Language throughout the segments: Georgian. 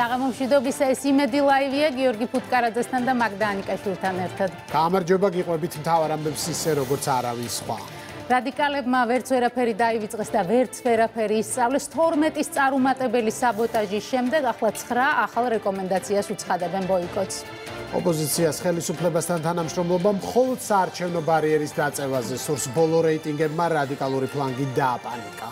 საღამომშვიდობის ეს იმედი ლაივია გიორგი ფუტკარაძესთან და მაგდანიკაშვილთან ერთად. გამარჯობა გიყვებით მთავარ ამბებს ისე როგორც არავის სხვა. რადიკალებმა ვერც ვერაფერი დაივიწყეს და ვერც ვერაფერი ისწავლეს 12-ის წარუმატებელი საბოტაჟის შემდეგ ახლა 9 ახალ რეკომენდაციას უცხადებენ ბოიკოტს. ოპოზიციას ხელისუფლებასთან თანამშრომლობა მხოლოდ საარჩევნო ბარიერის დაწევაზე სურს ბოლო რეიტინგებმა რადიკალური ფლანგი დააპანიკა.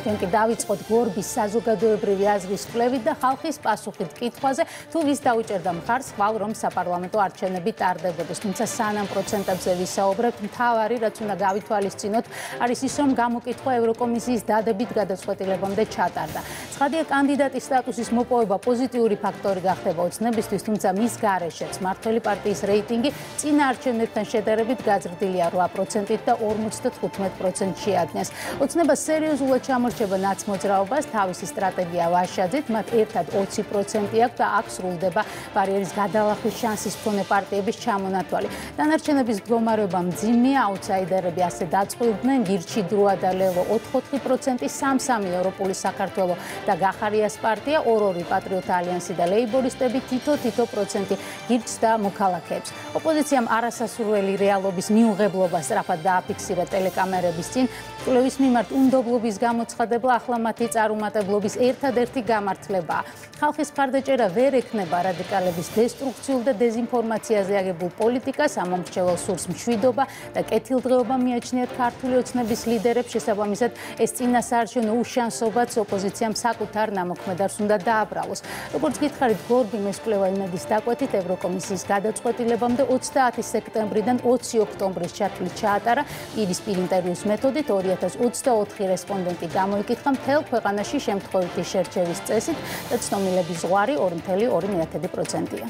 თქვენ კი დავიწყოთ გორბის საზოგადოებრივი აზრის კვლევით და ხალხის პასუხით კითხვაზე, თუ ვის დაუჭერდა მხარს ხვალ რომ საპარლამენტო არჩევნები ტარდებოდეს. თუმცა სანამ პროცენტებზე ვისაუბრებთ, მთავარი რაც უნდა გავითვალისწინოთ, არის ის რომ გამოკითხვა ევროკომისიის დადებით გადაწყვეტილებამდე ჩატარდა. ცხადია კანდიდატის სტატუსის მოპოვება პოზიტიური ფაქტორი გახდება ოცნებისთვის, თუმცა მის გარეშეც მართველი პარტიის რეიტინგი წინა არჩევნებთან შედარებით გაზრდილია 8%-ით და 55%-ში ადნეს. ოცნება სერიოზულად ჩამო გამოირჩევა ნაცმოძრაობას თავისი სტრატეგია ვაშაძით, მათ ერთად 20% აქვს და აქ სრულდება ბარიერის გადალახვის შანსის მქონე პარტიების ჩამონათვალი. დანარჩენების მდგომარეობა მძიმეა, აუთსაიდერები ასე დაწყვილდნენ, გირჩი დროა და ლევო 4-4%, სამ-სამი ევროპული საქართველო და გახარიას პარტია, ორ-ორი პატრიოტ ალიანსი და ლეიბორისტები თითო-თითო პროცენტი გირჩს და მოქალაქეებს. ოპოზიციამ არასასურველი რეალობის მიუღებლობა სწრაფად დააფიქსირა ტელეკამერების წინ, კვლევის მიმართ უნდობლობის გამოცხადება გამოცხადება ახლა მათი წარუმატებლობის ერთადერთი გამართლებაა. ხალხის მხარდაჭერა ვერ ექნება რადიკალების დესტრუქციულ და დეზინფორმაციაზე აგებულ პოლიტიკას, ამომრჩეველ სურს მშვიდობა და კეთილდღეობა მიაჩნიათ ქართული ოცნების ლიდერებს შესაბამისად ეს წინასაარჩევნო უშანსობაც ოპოზიციამ საკუთარ ნამოქმედარს უნდა დააბრალოს. როგორც გითხარით, გორბი მესკვლევა იმედის დაკვეთით ევროკომისიის გადაწყვეტილებამდე 30 სექტემბრიდან 20 ოქტომბრის ჩათვლით ჩაატარა პირისპირ ინტერვიუს მეთოდით 2024 რესპონდენტი გამოიკითხა მთელ ქვეყანაში შემთხვევითი შერჩევის წესით და ცნობილების ზღვარი 2.2%-ია.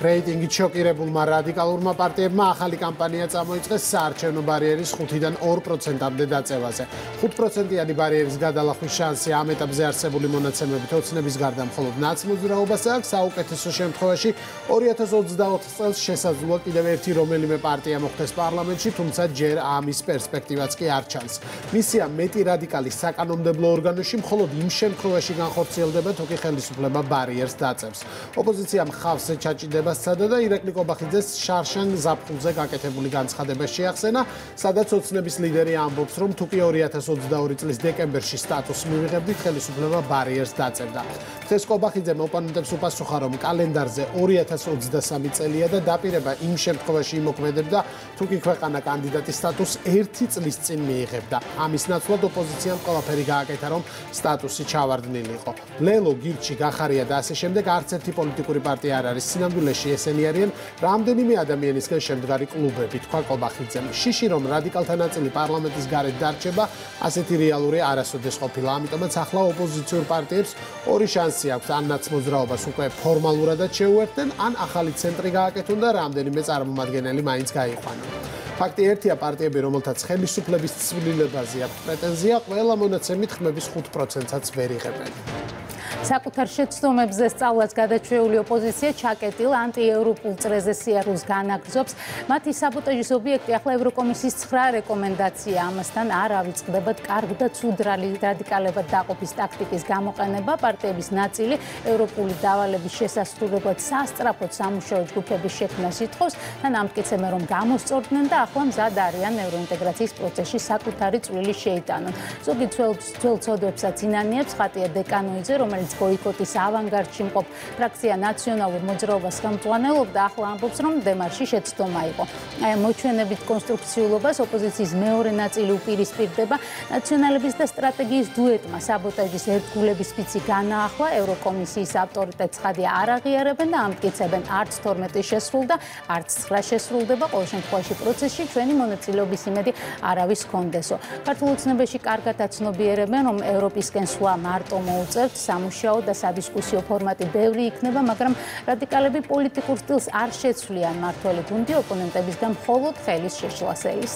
რეიტინგით შოკირებულმა რადიკალურმა პარტიებმა ახალი კამპანია წამოიწყეს საარჩევნო ბარიერის 5-დან 2%-ამდე დაწევაზე. 5%-იანი ბარიერის გადალახვის შანსი ამ ეტაპზე არსებული მონაცემებით ოცნების გარდა მხოლოდ ნაცმოძრაობას აქვს. საუკეთესო შემთხვევაში 2024 წელს შესაძლოა კიდევ ერთი რომელიმე პარტია მოხდეს პარლამენტში, თუმცა ჯერ ამის პერსპექტივაც კი არ ჩანს. მისია მეტი რადიკალის საკანონმდებლო კანონმდებლო ორგანოში მხოლოდ იმ შემთხვევაში განხორციელდება თუ კი ხელისუფლება ბარიერს დაწევს. ოპოზიცია მხავს ეჩაჭიდება სადა და ირაკლი კობახიძეს შარშან ზაფხულზე გაკეთებული განცხადება შეახსენა, სადაც ოცნების ლიდერი ამბობს, რომ თუ კი 2022 წლის დეკემბერში სტატუსს მივიღებდით, ხელისუფლება ბარიერს დაწევდა. დღეს კობახიძე ოპონენტებს უპასუხა, რომ კალენდარზე 2023 წელია და დაპირება იმ შემთხვევაში იმოქმედებდა, თუ კი ქვეყანა კანდიდატის სტატუსს 1 წლის წინ მიიღებდა. ამის ნაცვლად ოპოზიციამ ყველაფერი გააკეთა რომ სტატუსი ჩავარდნილი იყო. ლელო გირჩი გახარია და ასე შემდეგ არც ერთი პოლიტიკური პარტია არ არის სინამდვილეში ესენი არიან რამდენიმე ადამიანისგან შემდგარი კლუბები თქვა კობახიძემ. შიში რომ რადიკალთა ნაწილი პარლამენტის გარეთ დარჩება, ასეთი რეალური არასოდეს ყოფილა. ამიტომაც ახლა ოპოზიციურ პარტიებს ორი შანსი აქვს ან ნაცმოძრაობას უკვე ფორმალურადაც შეუერთდნენ, ან ახალი ცენტრი გააკეთონ და რამდენიმე წარმომადგენელი მაინც გაიყვანონ. ფაქტი ერთია პარტიები რომელთაც ხელისუფლების ცვლილებაზე აქვს პრეტენზია ყველა მონაცემით ხმების 5%-აც ვერ იღებენ საკუთარ შეცდომებზე სწავლას გადაჩეული ოპოზიცია ჩაკეტილ ანტიევროპულ წრეზე სიარულს განაგრძობს. მათი საბოტაჟის ობიექტი ახლა ევროკომისიის 9 რეკომენდაცია ამასთან არ ავიწყდებათ კარგ და ცუდ რადიკალებად დაყოფის ტაქტიკის გამოყენება. პარტიების ნაწილი ევროპული დავალების შესასრულებლად სასწრაფოდ სამუშაო ჯგუფების შექმნას ითხოვს. თან ამტკიცებენ რომ გამოსწორდნენ და ახლა მზად არიან ევროინტეგრაციის პროცესში საკუთარი წვლილი შეიტანონ. ზოგი ძველ ძველ ცოდვებსაც ინანიებს ხატია დეკანოიძე რომელიც რომელიც ბოიკოტის ავანგარდში მყოფ ფრაქცია ნაციონალურ მოძრაობას ხელმძღვანელობდა, ახლა ამბობს, რომ დემარში შეცდომა იყო. მოჩვენებით კონსტრუქციულობას ოპოზიციის მეორე ნაწილი უპირისპირდება ნაციონალების და სტრატეგიის დუეტმა საბოტაჟის ერთგულების ფიცი განაახლა ევროკომისიის ავტორიტეტს ხადია არ აღიარებენ და ამტკიცებენ არც 12 შესრულდა, არც 9 შესრულდება, ყოველ შემთხვევაში პროცესში ჩვენი მონაწილეობის იმედი არავის კონდესო. ქართულ ცნებაში კარგად აცნობიერებენ, რომ ევროპისკენ სვლა მარტო მოუწევთ სამუშაო სამუშაო და სადისკუსიო ფორმატი ბევრი იქნება, მაგრამ რადიკალები პოლიტიკურ სტილს არ შეცვლიან მართველი გუნდი ოპონენტებისგან მხოლოდ ხელის შეშლას ელის.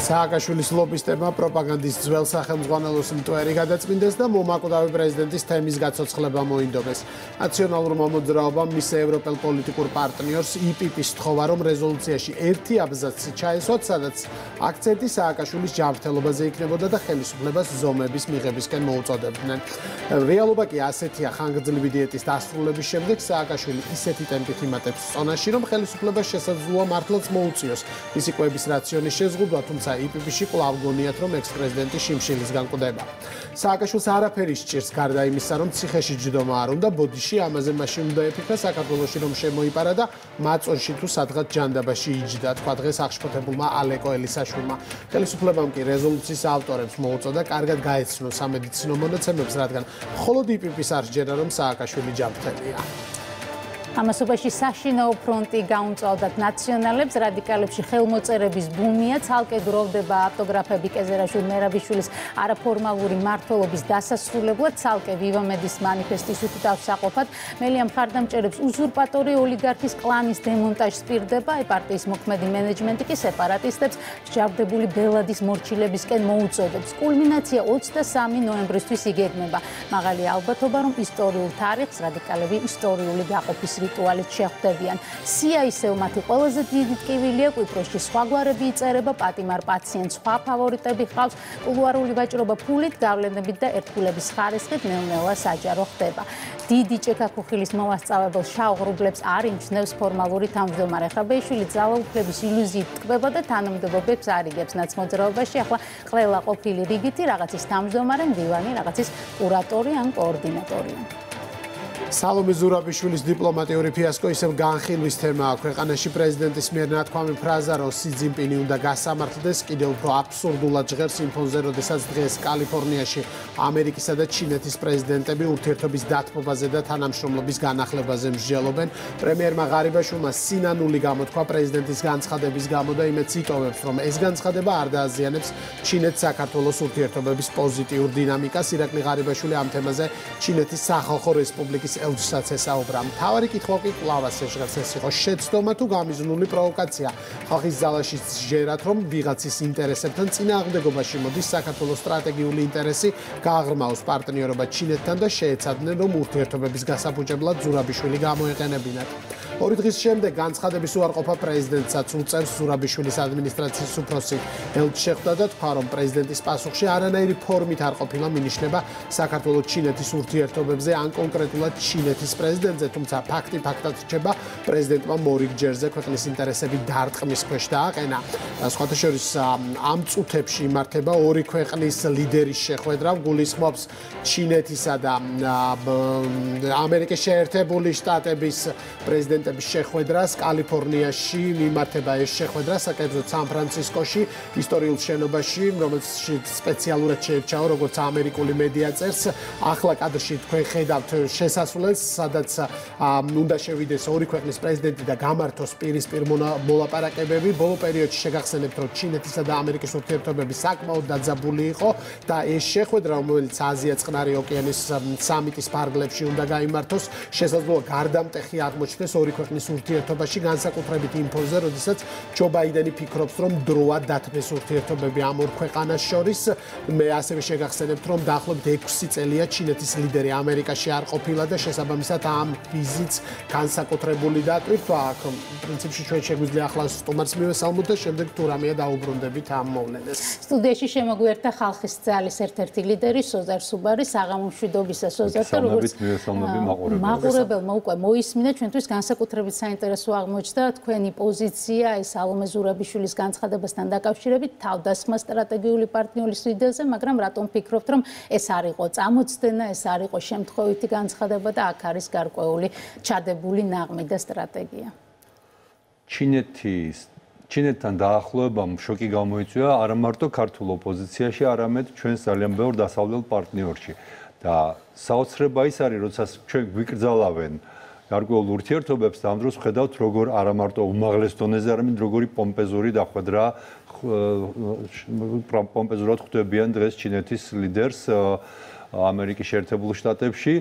სააკაშვილის ლობისტებმა პროპაგანდის ძველ სახელმძღვანელოს მტვერი გადაწმინდეს და მომაკვდავი პრეზიდენტის თემის გაცოცხლება მოინდომეს. ნაციონალურმა მოძრაობამ მის ევროპელ პოლიტიკურ პარტნიორს IPP-ს თხოვა, რომ რეზოლუციაში ერთი აბზაცი ჩაესვათ, სადაც აქცენტი სააკაშვილის ჯანმრთელობაზე იქნებოდა და ხელისუფლებას ზომების მიღებისკენ მოუწოდებდნენ. რეალობა კი ასეთია, ხანგრძლივი დიეტის დასრულების შემდეგ სააკაშვილი ისეთი ტემპით იმატებს წონაში, რომ ხელისუფლებას შესაძლოა მართლაც მოუწიოს მისი კვების რაციონის შეზღუდვა, თუმცა თუმცა IPP-ში კვლავ გონიათ, რომ ექს-პრეზიდენტი შიმშილის განკვდება. სააკაშვილს არაფერი სჭირს გარდა იმისა, რომ ციხეში ჯდომა არ უნდა, ბოდიში ამაზე მაშინ უნდა ეფიქრა საქართველოსში რომ შემოიპარა და მაწონში თუ სადღაც ჯანდაბაში იჯდა, თქვა დღეს აღშფოთებულმა ალეკო ელისაშვილმა. ხელისუფლებამ კი რეზოლუციის ავტორებს მოუწოდა კარგად გაეცნოს სამედიცინო მონაცემებს, რადგან მხოლოდ IPP-ს არ ჯერა რომ სააკაშვილი ჯანმრთელია. ამასობაში საშინაო ფრონტი გაუნწავდათ ნაციონალებს, რადიკალებში ხელმოწერების ბუმია, ცალკე გროვდება ავტოგრაფები კეზერაშვილი მერაბიშვილის არაფორმალური მართლობის დასასრულებლად, ცალკე ვივამედის манифестის უთავსაყოფად, მელია მხარდამჭერებს უზურპატორი ოლიგარქის კლანის დემონტაჟს პირდება, პარტიის მოქმედი მენეჯმენტი კი სეპარატისტებს მსჯავრდებული ბელადის მორჩილებისკენ მოუწოდებს. კულმინაცია 23 ნოემბრისთვის იგეგმება. მაღალი ალბათობა, რომ ისტორიულ თარიღს რადიკალები ისტორიული გაყოფის რიტუალით შეხვდებიან. სია ისევ მათი ყველაზე დიდი ტკივილია კვიპროსში სხვაგვარები იწერება პატიმარ პაციენტ სხვა ფავორიტები ხავს კულუარული ვაჭრობა ფულით გავლენებით და ერთგულების ხარისხით ნელ-ნელა საჯარო ხდება. დიდი ჭექაქუხილის მოვასწავებელ შაუღრუბლებს არ იმჩნევს ფორმალური თავმჯდომარე ხაბეიშვილი ძალაუფლების ილუზიით ტკბება და თანამდებობებს არიგებს ნაცმოძრაობაში ახლა ყველა ყოფილი რიგითი რაღაცის თავმჯდომარე მდივანი რაღაცის კურატორი ან კოორდინატორია სალომე ზურაბიშვილის დიპლომატიური ფიასკო ისევ განხილვის თემაა ქვეყანაში პრეზიდენტის მიერ ნათქვამი ფრაზა რომ სი ძინპინი უნდა გასამართლდეს კიდევ უფრო აბსურდულად ჟღერს იმ ფონზე როდესაც დღეს კალიფორნიაში ამერიკისა და ჩინეთის პრეზიდენტები ურთიერთობის დათმობაზე და თანამშრომლობის განახლებაზე მსჯელობენ. პრემიერმა ღარიბაშვილმა სინანული გამოთქვა პრეზიდენტის განცხადების გამო და იმეც იტოვებს რომ ეს განცხადება არ დააზიანებს ჩინეთ-საქართველოს ურთიერთობების პოზიტიურ დინამიკას. ირაკლი ღარიბაშვილი ამ თემაზე ჩინეთის სახალხო რესპუბლიკის ელჩსაც ესაუბრა. მთავარი კითხვა კი კლავას შეჟღერს ეს იყო შეცდომა თუ გამიზნული პროვოკაცია. ხალხის ძალაში ჟერათ რომ ვიღაცის ინტერესებთან წინააღმდეგობაში მოდის საქართველოს სტრატეგიული ინტერესი გააღრმაოს პარტნიორობა ჩინეთთან და შეეცადნენ რომ ურთიერთობების გასაბუჯებლად ზურაბიშვილი გამოეყენებინათ. ორი დღის შემდეგ განცხადების უარყოფა პრეზიდენტსაც უწევს ზურაბიშვილის ადმინისტრაციის უფროსი ელჩ შეხვდა და თქვა რომ პრეზიდენტის პასუხში არანაირი ფორმით არ ყოფილა მინიშნება საქართველოს ჩინეთის ურთიერთობებზე ან კონკრეტულად ჩინეთის პრეზიდენტზე თუმცა ფაქტი ფაქტად რჩება პრეზიდენტმა მორიგ ჯერზე ქვეყნის ინტერესები დარტყმის ქვეშ დააყენა. სხვათა შორის ამ წუთებში იმართება ორი ქვეყნის ლიდერის შეხვედრა გულისხმობს ჩინეთისა და ამერიკის შეერთებული შტატების პრეზიდენტ პრეზიდენტების შეხვედრას კალიფორნიაში მიმართება ეს შეხვედრა საკეთრო სან-ფრანცისკოში ისტორიულ შენობაში რომელშიც სპეციალურად შეერჩაო როგორც ამერიკული მედია წერს. ახლა კადრში თქვენ ხედავთ შესასრულს სადაც უნდა შევიდეს ორი ქვეყნის პრეზიდენტი და გამართოს პირისპირ მოლაპარაკებები. ბოლო პერიოდში შეგახსენებთ რომ ჩინეთისა და ამერიკის ურთიერთობები საკმაოდ დაძაბული იყო და ეს შეხვედრა რომელიც აზია წყნარი ოკეანის სამიტის ფარგლებში უნდა გამართოს შესაძლოა გარდამტეხი აღმოჩნდეს ორი ქვეყნის ურთიერთობაში განსაკუთრებით იმ ფონზე, როდესაც ჯო ბაიდენი ფიქრობს, რომ დროა დათმეს ურთიერთობები ამ ორ ქვეყანას შორის. მე ასევე შეგახსენებთ, რომ დაახლოებით 6 წელია ჩინეთის ლიდერი ამერიკაში არ ყოფილა და შესაბამისად ამ ვიზიტს განსაკუთრებული დატვირთვა. აქ პრინციპში ჩვენ შეგვიძლია ახლა სტუმარს მივესალმოთ და შემდეგ თუ რამეა დაუბრუნდებით ამ მოვლენას. სტუდიაში შემოგვიერთდა ხალხის ძალის ერთ-ერთი ლიდერი სოზარ სუბარი, საღამომშვიდობისა სოზარ და როგორც მაყურებელმა უკვე მოისმინა ჩვენთვის განსაკუთრებული საკუთრებით საინტერესო აღმოჩნდა თქვენი პოზიცია ეს ალომე ზურაბიშვილის განცხადებასთან დაკავშირებით თავდასხმა სტრატეგიული პარტნიორის ვიდეოზე, მაგრამ რატომ ფიქრობთ, რომ ეს არ იყო წამოწდენა, ეს არ იყო შემთხვევითი განცხადება და აქ არის გარკვეული ჩადებული ნაღმი და სტრატეგია? ჩინეთის ჩინეთთან დაახლოებამ შოკი გამოიწვია არა მარტო ქართულ ოპოზიციაში, არამედ ჩვენს ძალიან ბევრ დასავლელ პარტნიორში. და საოცრება ის არის, როდესაც ჩვენ გვიკრძალავენ გარკვეულ ურთიერთობებს და ამ დროს ხედავთ როგორ არა მარტო უმაღლეს დონეზე, არამედ როგორი პომპეზური დახვედრა პომპეზურად ხვდებიან დღეს ჩინეთის ლიდერს ამერიკის შეერთებულ შტატებში.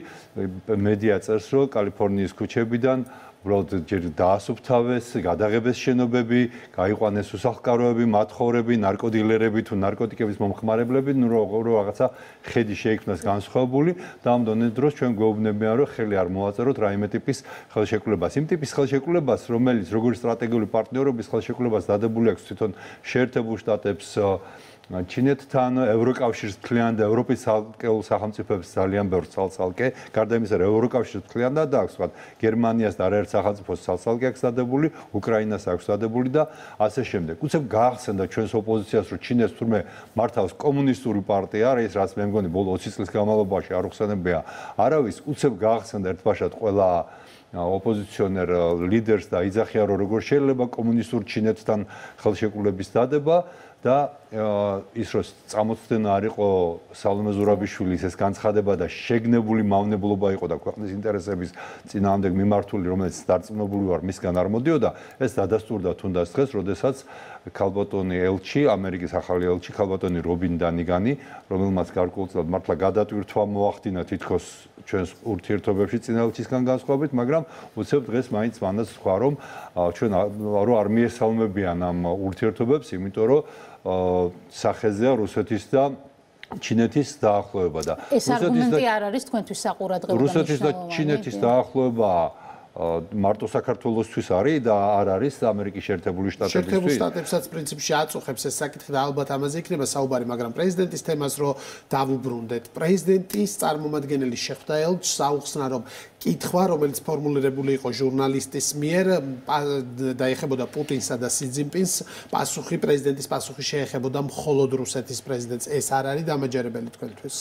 მედია წერს რომ კალიფორნიის ქუჩებიდან უბრალოდ ჯერ დაასუფთავეს, გადაღებეს შენობები, გაიყვანეს უსახლკაროები, მათხოვრები, ნარკოდილერები თუ ნარკოტიკების მომხმარებლები, ნუ რაღაცა ხედი შეიქმნას განსხვავებული და ამ დონე დროს ჩვენ გვეუბნებიან, რომ ხელი არ მოაწეროთ რაიმე ტიპის ხელშეკრულებას. იმ ტიპის ხელშეკრულებას, რომელიც როგორი სტრატეგიული პარტნიორობის ხელშეკრულებას დადებული აქვს თვითონ შეერთებულ შტატებს ჩინეთთან ევროკავშირს თლიან და ევროპის ალკეულ სახელმწიფოებს ძალიან ბევრ ცალცალკე, გარდა იმისა, რომ ევროკავშირს თლიან და აქვს თქვა გერმანიას და არაერთ სახელმწიფოს ცალცალკე აქვს დადებული, უკრაინას აქვს დადებული და ასე შემდეგ. უცებ გაახსენდა ჩვენს ოპოზიციას, რომ ჩინეთს თურმე მართავს კომუნისტური პარტია, ეს რაც მე მგონი ბოლო 20 წლის განმავლობაში არ უხსენებია. არავის უცებ გაახსენდა ერთბაშად ყველა ოპოზიციონერ ლიდერს და იძახია რომ როგორ შეიძლება კომუნისტურ ჩინეთთან ხელშეკრულების დადება და ის რო წამოწდენა არ იყო სალომე ზურაბიშვილის ეს განცხადება და შეგნებული მავნებლობა იყო და ქვეყნის ინტერესების წინააღმდეგ მიმართული რომელიც დარწმუნებული ვარ მისგან არ მოდიოდა ეს დადასტურდა თუნდაც დღეს როდესაც ქალბატონი ელჩი ამერიკის ახალი ელჩი ქალბატონი რობინ დანიგანი რომელმაც გარკვეულწილად მართლა გადატვირთვა მოახდინა თითქოს ჩვენს ურთიერთობებში წინაელჩისგან განსხვავებით მაგრამ უცებ დღეს მაინც მანდაც თქვა რომ ჩვენ რო არ მიესალმებიან ამ ურთიერთობებს იმიტომ რომ სახეზეა რუსეთის და ჩინეთის დაახლოება და ეს არგუმენტი არ არის თქვენთვის საყურადღებო რუსეთის და ჩინეთის დაახლოება მარტო საქართველოსთვის არის და არ არის ამერიკის შეერთებული შტატებისთვის. შეერთებულ შტატებსაც პრინციპში აწუხებს ეს საკითხი და ალბათ ამაზე იქნება საუბარი, მაგრამ პრეზიდენტის თემას რო დავუბრუნდეთ, პრეზიდენტის წარმომადგენელი შეხვდა ელჩს, აუხსნა რომ კითხვა, რომელიც ფორმულირებული იყო ჟურნალისტის მიერ, დაეხებოდა პუტინსა და სი ძინპინს, პასუხი პრეზიდენტის პასუხი შეეხებოდა მხოლოდ რუსეთის პრეზიდენტს. ეს არ არის დამაჯერებელი თქვენთვის?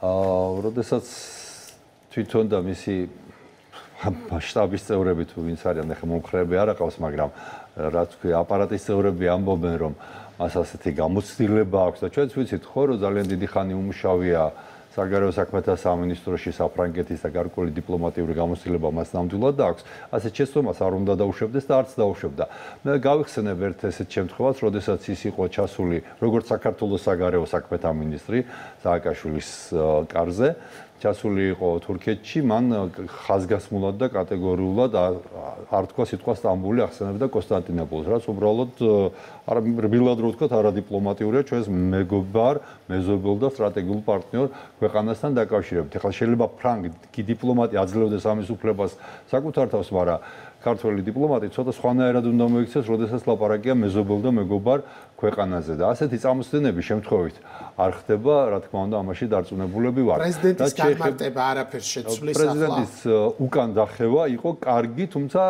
აა, როდესაც თვითონ და მისი მასშტაბის წევრები თუ ვინც არიან, ახლა მომხრეები არ აყავს, მაგრამ რაც ქვია, აპარატის წევრები ამბობენ, რომ მას ასეთი გამოცდილება აქვს და ჩვენც ვიცით ხო, რომ ძალიან დიდი ხანი უმუშავია საგარეო საქმეთა სამინისტროში საფრანგეთის და გარკვეული დიპლომატიური გამოცდილება მას ნამდვილად აქვს. ასე შეცდომას არ უნდა დაუშვებდეს და არც დაუშვებდა. მე გავიხსენებ ერთ ესეთ შემთხვევას, როდესაც ის იყო ჩასული როგორც საქართველოს საგარეო საქმეთა მინისტრი სააკაშვილის კარზე ჩასული იყო თურქეთში, მან ხაზგასმულად და კატეგორიულად არ თქვა სიტყვა სტამბული, ახსენებდა კონსტანტინოპოლს, რაც უბრალოდ არა რბილად რო ვთქვა, არა დიპლომატიურია ჩვენს მეგობარ, მეზობელ და სტრატეგიულ პარტნიორ ქვეყანასთან დაკავშირებით. ეხლა შეიძლება ფრანგი დიპლომატი აძლევდეს ამის უფლებას საკუთარ თავს, მაგრამ ქართველი დიპლომატი ცოტა სხვანაირად უნდა მოიქცეს, როდესაც ლაპარაკია მეზობელ და მეგობარ ქვეყანაზე და ასეთი წამოსწენები შემთხვევით არ ხდება, რა თქმა უნდა, ამაში დარწმუნებულები ვარ. პრეზიდენტის გამარტება არაფერს შეცვლის ახლა. პრეზიდენტის უკან დახევა იყო კარგი, თუმცა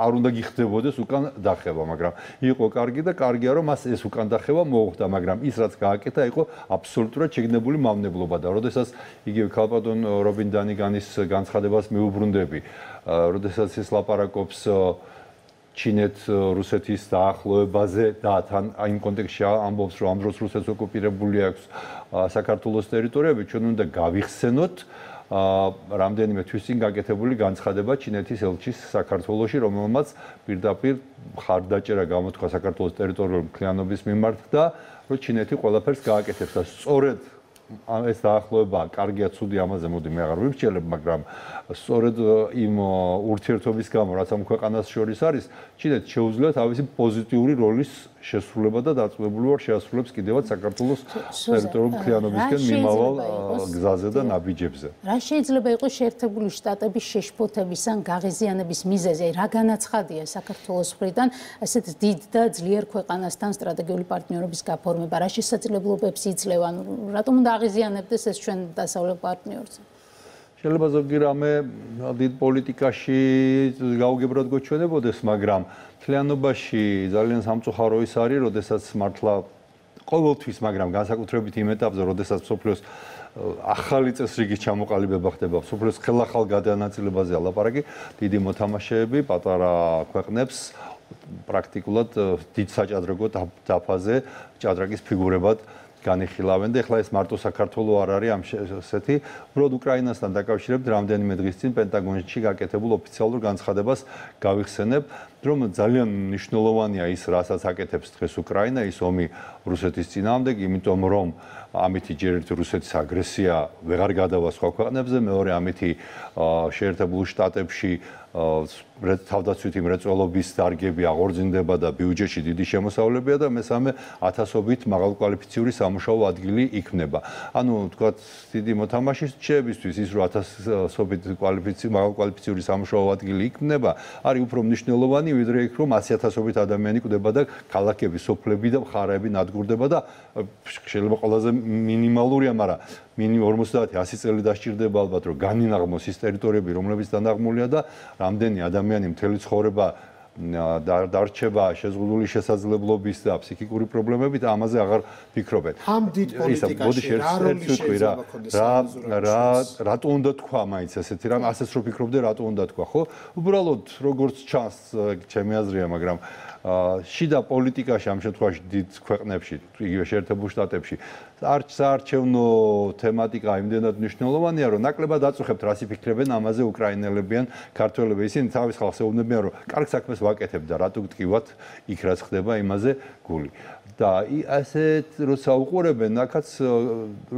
არ უნდა გიხდებოდეს უკან დახევა, მაგრამ იყო კარგი და კარგია რომ მას ეს უკან დახევა მოუხდა, მაგრამ ის რაც გააკეთა იყო აბსოლუტურად შეგნებული მავნებლობა და როდესაც იგივე ქალბატონ რობინ დანიგანის განცხადებას მეუბრუნდები, როდესაც ის ლაპარაკობს ჩინეთ რუსეთის დაახლოებაზე და თან იმ კონტექსტში ამბობს რომ ამ დროს რუსეთს ოკუპირებული აქვს საქართველოს ტერიტორიები ჩვენ უნდა გავიხსენოთ ა რამდენიმე თვის წინ გაკეთებული განცხადება ჩინეთის ელჩის საქართველოსში რომელმაც პირდაპირ ხარდაჭერა გამოთქვა საქართველოს ტერიტორიული მთლიანობის მიმართ და რომ ჩინეთი ყველაფერს გააკეთებს. და სწორედ ეს დაახლოება კარგია, ცუდი ამაზე მოდი მე აღარ ვიმსჯელებ, მაგრამ სწორედ იმ ურთიერთობის გამო, რაც ამ ქვეყანას შორის არის, ჩინეთ შეუძლია თავისი პოზიტიური როლის შესრულება და დაწყვეტილი ვარ შეასრულებს კიდევაც საქართველოს ტერიტორიულ ქლიანობისკენ მიმავალ გზაზე და ნაბიჯებზე. რა შეიძლება იყოს შეერთებული შტატების შეშფოთების ან გაღიზიანების მიზეზი? რა განაცხადია საქართველოს მხრიდან ასეთ დიდ და ძლიერ ქვეყანასთან სტრატეგიული პარტნიორობის გაფორმება? რა შესაძლებლობებს იძლევა? რატომ უნდა აღიზიანებდეს ეს ჩვენ დასავლელ პარტნიორს? შეიძლება ზოგი რამე დიდ პოლიტიკაში გაუგებრად გოჩვენებოდეს, მაგრამ თლიანობაში ძალიან სამწუხარო ის არის, როდესაც მართლა ყოველთვის, მაგრამ განსაკუთრებით იმ ეტაპზე, როდესაც სოფლიოს ახალი წესრიგის ჩამოყალიბება ხდება, სოფლიოს ხელახალ გადანაწილებაზე ალაპარაკი, დიდი მოთამაშეები პატარა ქვეყნებს პრაქტიკულად დიდ საჭადრაკო დაფაზე ჭადრაკის ფიგურებად განიხილავენ და ეხლა ეს მარტო საქართველოს არ არის ამ ესეთი, უბრალოდ უკრაინასთან დაკავშირებით რამდენიმე დღის წინ პენტაგონში გაკეთებულ ოფიციალურ განცხადებას გავიხსენებ რომ ძალიან მნიშვნელოვანია ის, რასაც აკეთებს დღეს უკრაინა, ის ომი რუსეთის წინააღმდეგ, იმიტომ რომ ამითი ჯერ ერთი რუსეთის აგრესია ვეღარ გადავა სხვა ქვეყნებზე, მეორე ამითი შეერთებულ შტატებში თავდაცვითი მრეწველობის დარგები აღორძინდება და ბიუჯეტში დიდი შემოსავლებია და მესამე ათასობით მაღალკვალიფიციური სამუშაო ადგილი იქმნება. ანუ თქვათ დიდი მოთამაშე შეებისთვის ის რომ ათასობით კვალიფიციური მაღალკვალიფიციური სამუშაო ადგილი იქმნება, არის უფრო მნიშვნელოვანი ვიდრე იქ რომ 100.000ობით ადამიანი კვდება და ქალაქები, სოფლები და მხარეები ნადგურდება და შეიძლება ყველაზე მინიმალურია, მაგრამ მინიმუმ 50-100 წელი დასჭირდება ალბათ რომ განინაღმოს ის ტერიტორიები რომლებიც დანაღმულია და რამდენი ადამიანი მთელი ცხოვრება დარჩება შეზღუდული შესაძლებლობის და ფსიქიკური პრობლემებით ამაზე აღარ ფიქრობენ. ამ დიდ პოლიტიკაში რა როლი შეიძლება რა რა რატო უნდა თქვა მაინც ესეთი რამ ასეც რო ფიქრობდე რატო უნდა თქვა ხო? უბრალოდ როგორც ჩანს ჩემი აზრია, მაგრამ შიდა პოლიტიკაში ამ შემთხვევაში დიდ ქვეყნებში, იგივე შეერთებულ შტატებში, არც საარჩევნო თემატიკა იმდენად მნიშვნელოვანია, რომ ნაკლებად აწუხებთ რას იფიქრებენ ამაზე უკრაინელებიან, ქართველები, ისინი თავის ხალხს ეუბნებიან, რომ კარგ საქმეს ვაკეთებ და რატო გტკივათ იქ რაც ხდება იმაზე გული. და ასეთ როცა უყურებენ, ახაც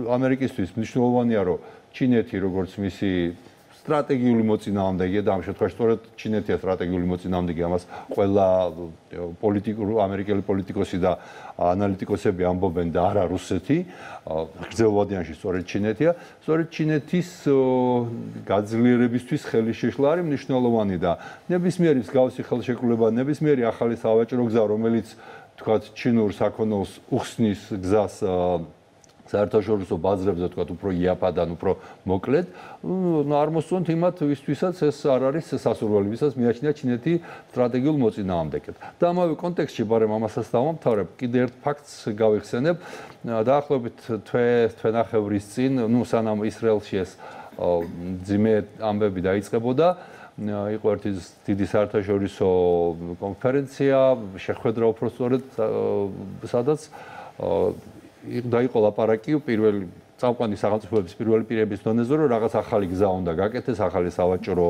ამერიკისთვის მნიშვნელოვანია, რომ ჩინეთი როგორც მისი სტრატეგიული მოწინააღმდეგეა და ამ შემთხვევაში სწორედ ჩინეთია სტრატეგიული მოწინააღმდეგე ამას ყველა პოლიტიკური ამერიკელი პოლიტიკოსი და ანალიტიკოსები ამბობენ და არა რუსეთი გრძელვადიანში სწორედ ჩინეთია. სწორედ ჩინეთის გაძლიერებისთვის ხელი შეშლა არის მნიშვნელოვანი და ნებისმიერი მსგავსი ხელშეკრულება ნებისმიერი ახალი სავაჭრო გზა რომელიც თქვათ ჩინურ საქონელს უხსნის გზას საერთაშორისო ბაზრებზე თქვა უფრო იაფადან უფრო მოკლედ. ნუ არ მოსწონთ იმათ ვისთვისაც ეს არ არის სასურველი ვისაც მიაჩნია ჩინეთი სტრატეგიულ მოწინააღმდეგედ. და ამავე კონტექსტში ბარემ ამასაც დავამთავრებ კიდე ერთ ფაქტს გავიხსენებ. დაახლოებით თვე თვენახევრის წინ ნუ სანამ ისრაელში ეს ძიმე ამბები დაიწყებოდა იყო ერთი დიდი საერთაშორისო კონფერენცია შეხვედრა უფრო სწორედ სადაც დაიყო ლაპარაკი პირველი წამყვანი სახელმწიფოების პირველი პირების დონეზე რომ რაღაც ახალი გზა უნდა გაკეთდეს, ახალი სავაჭრო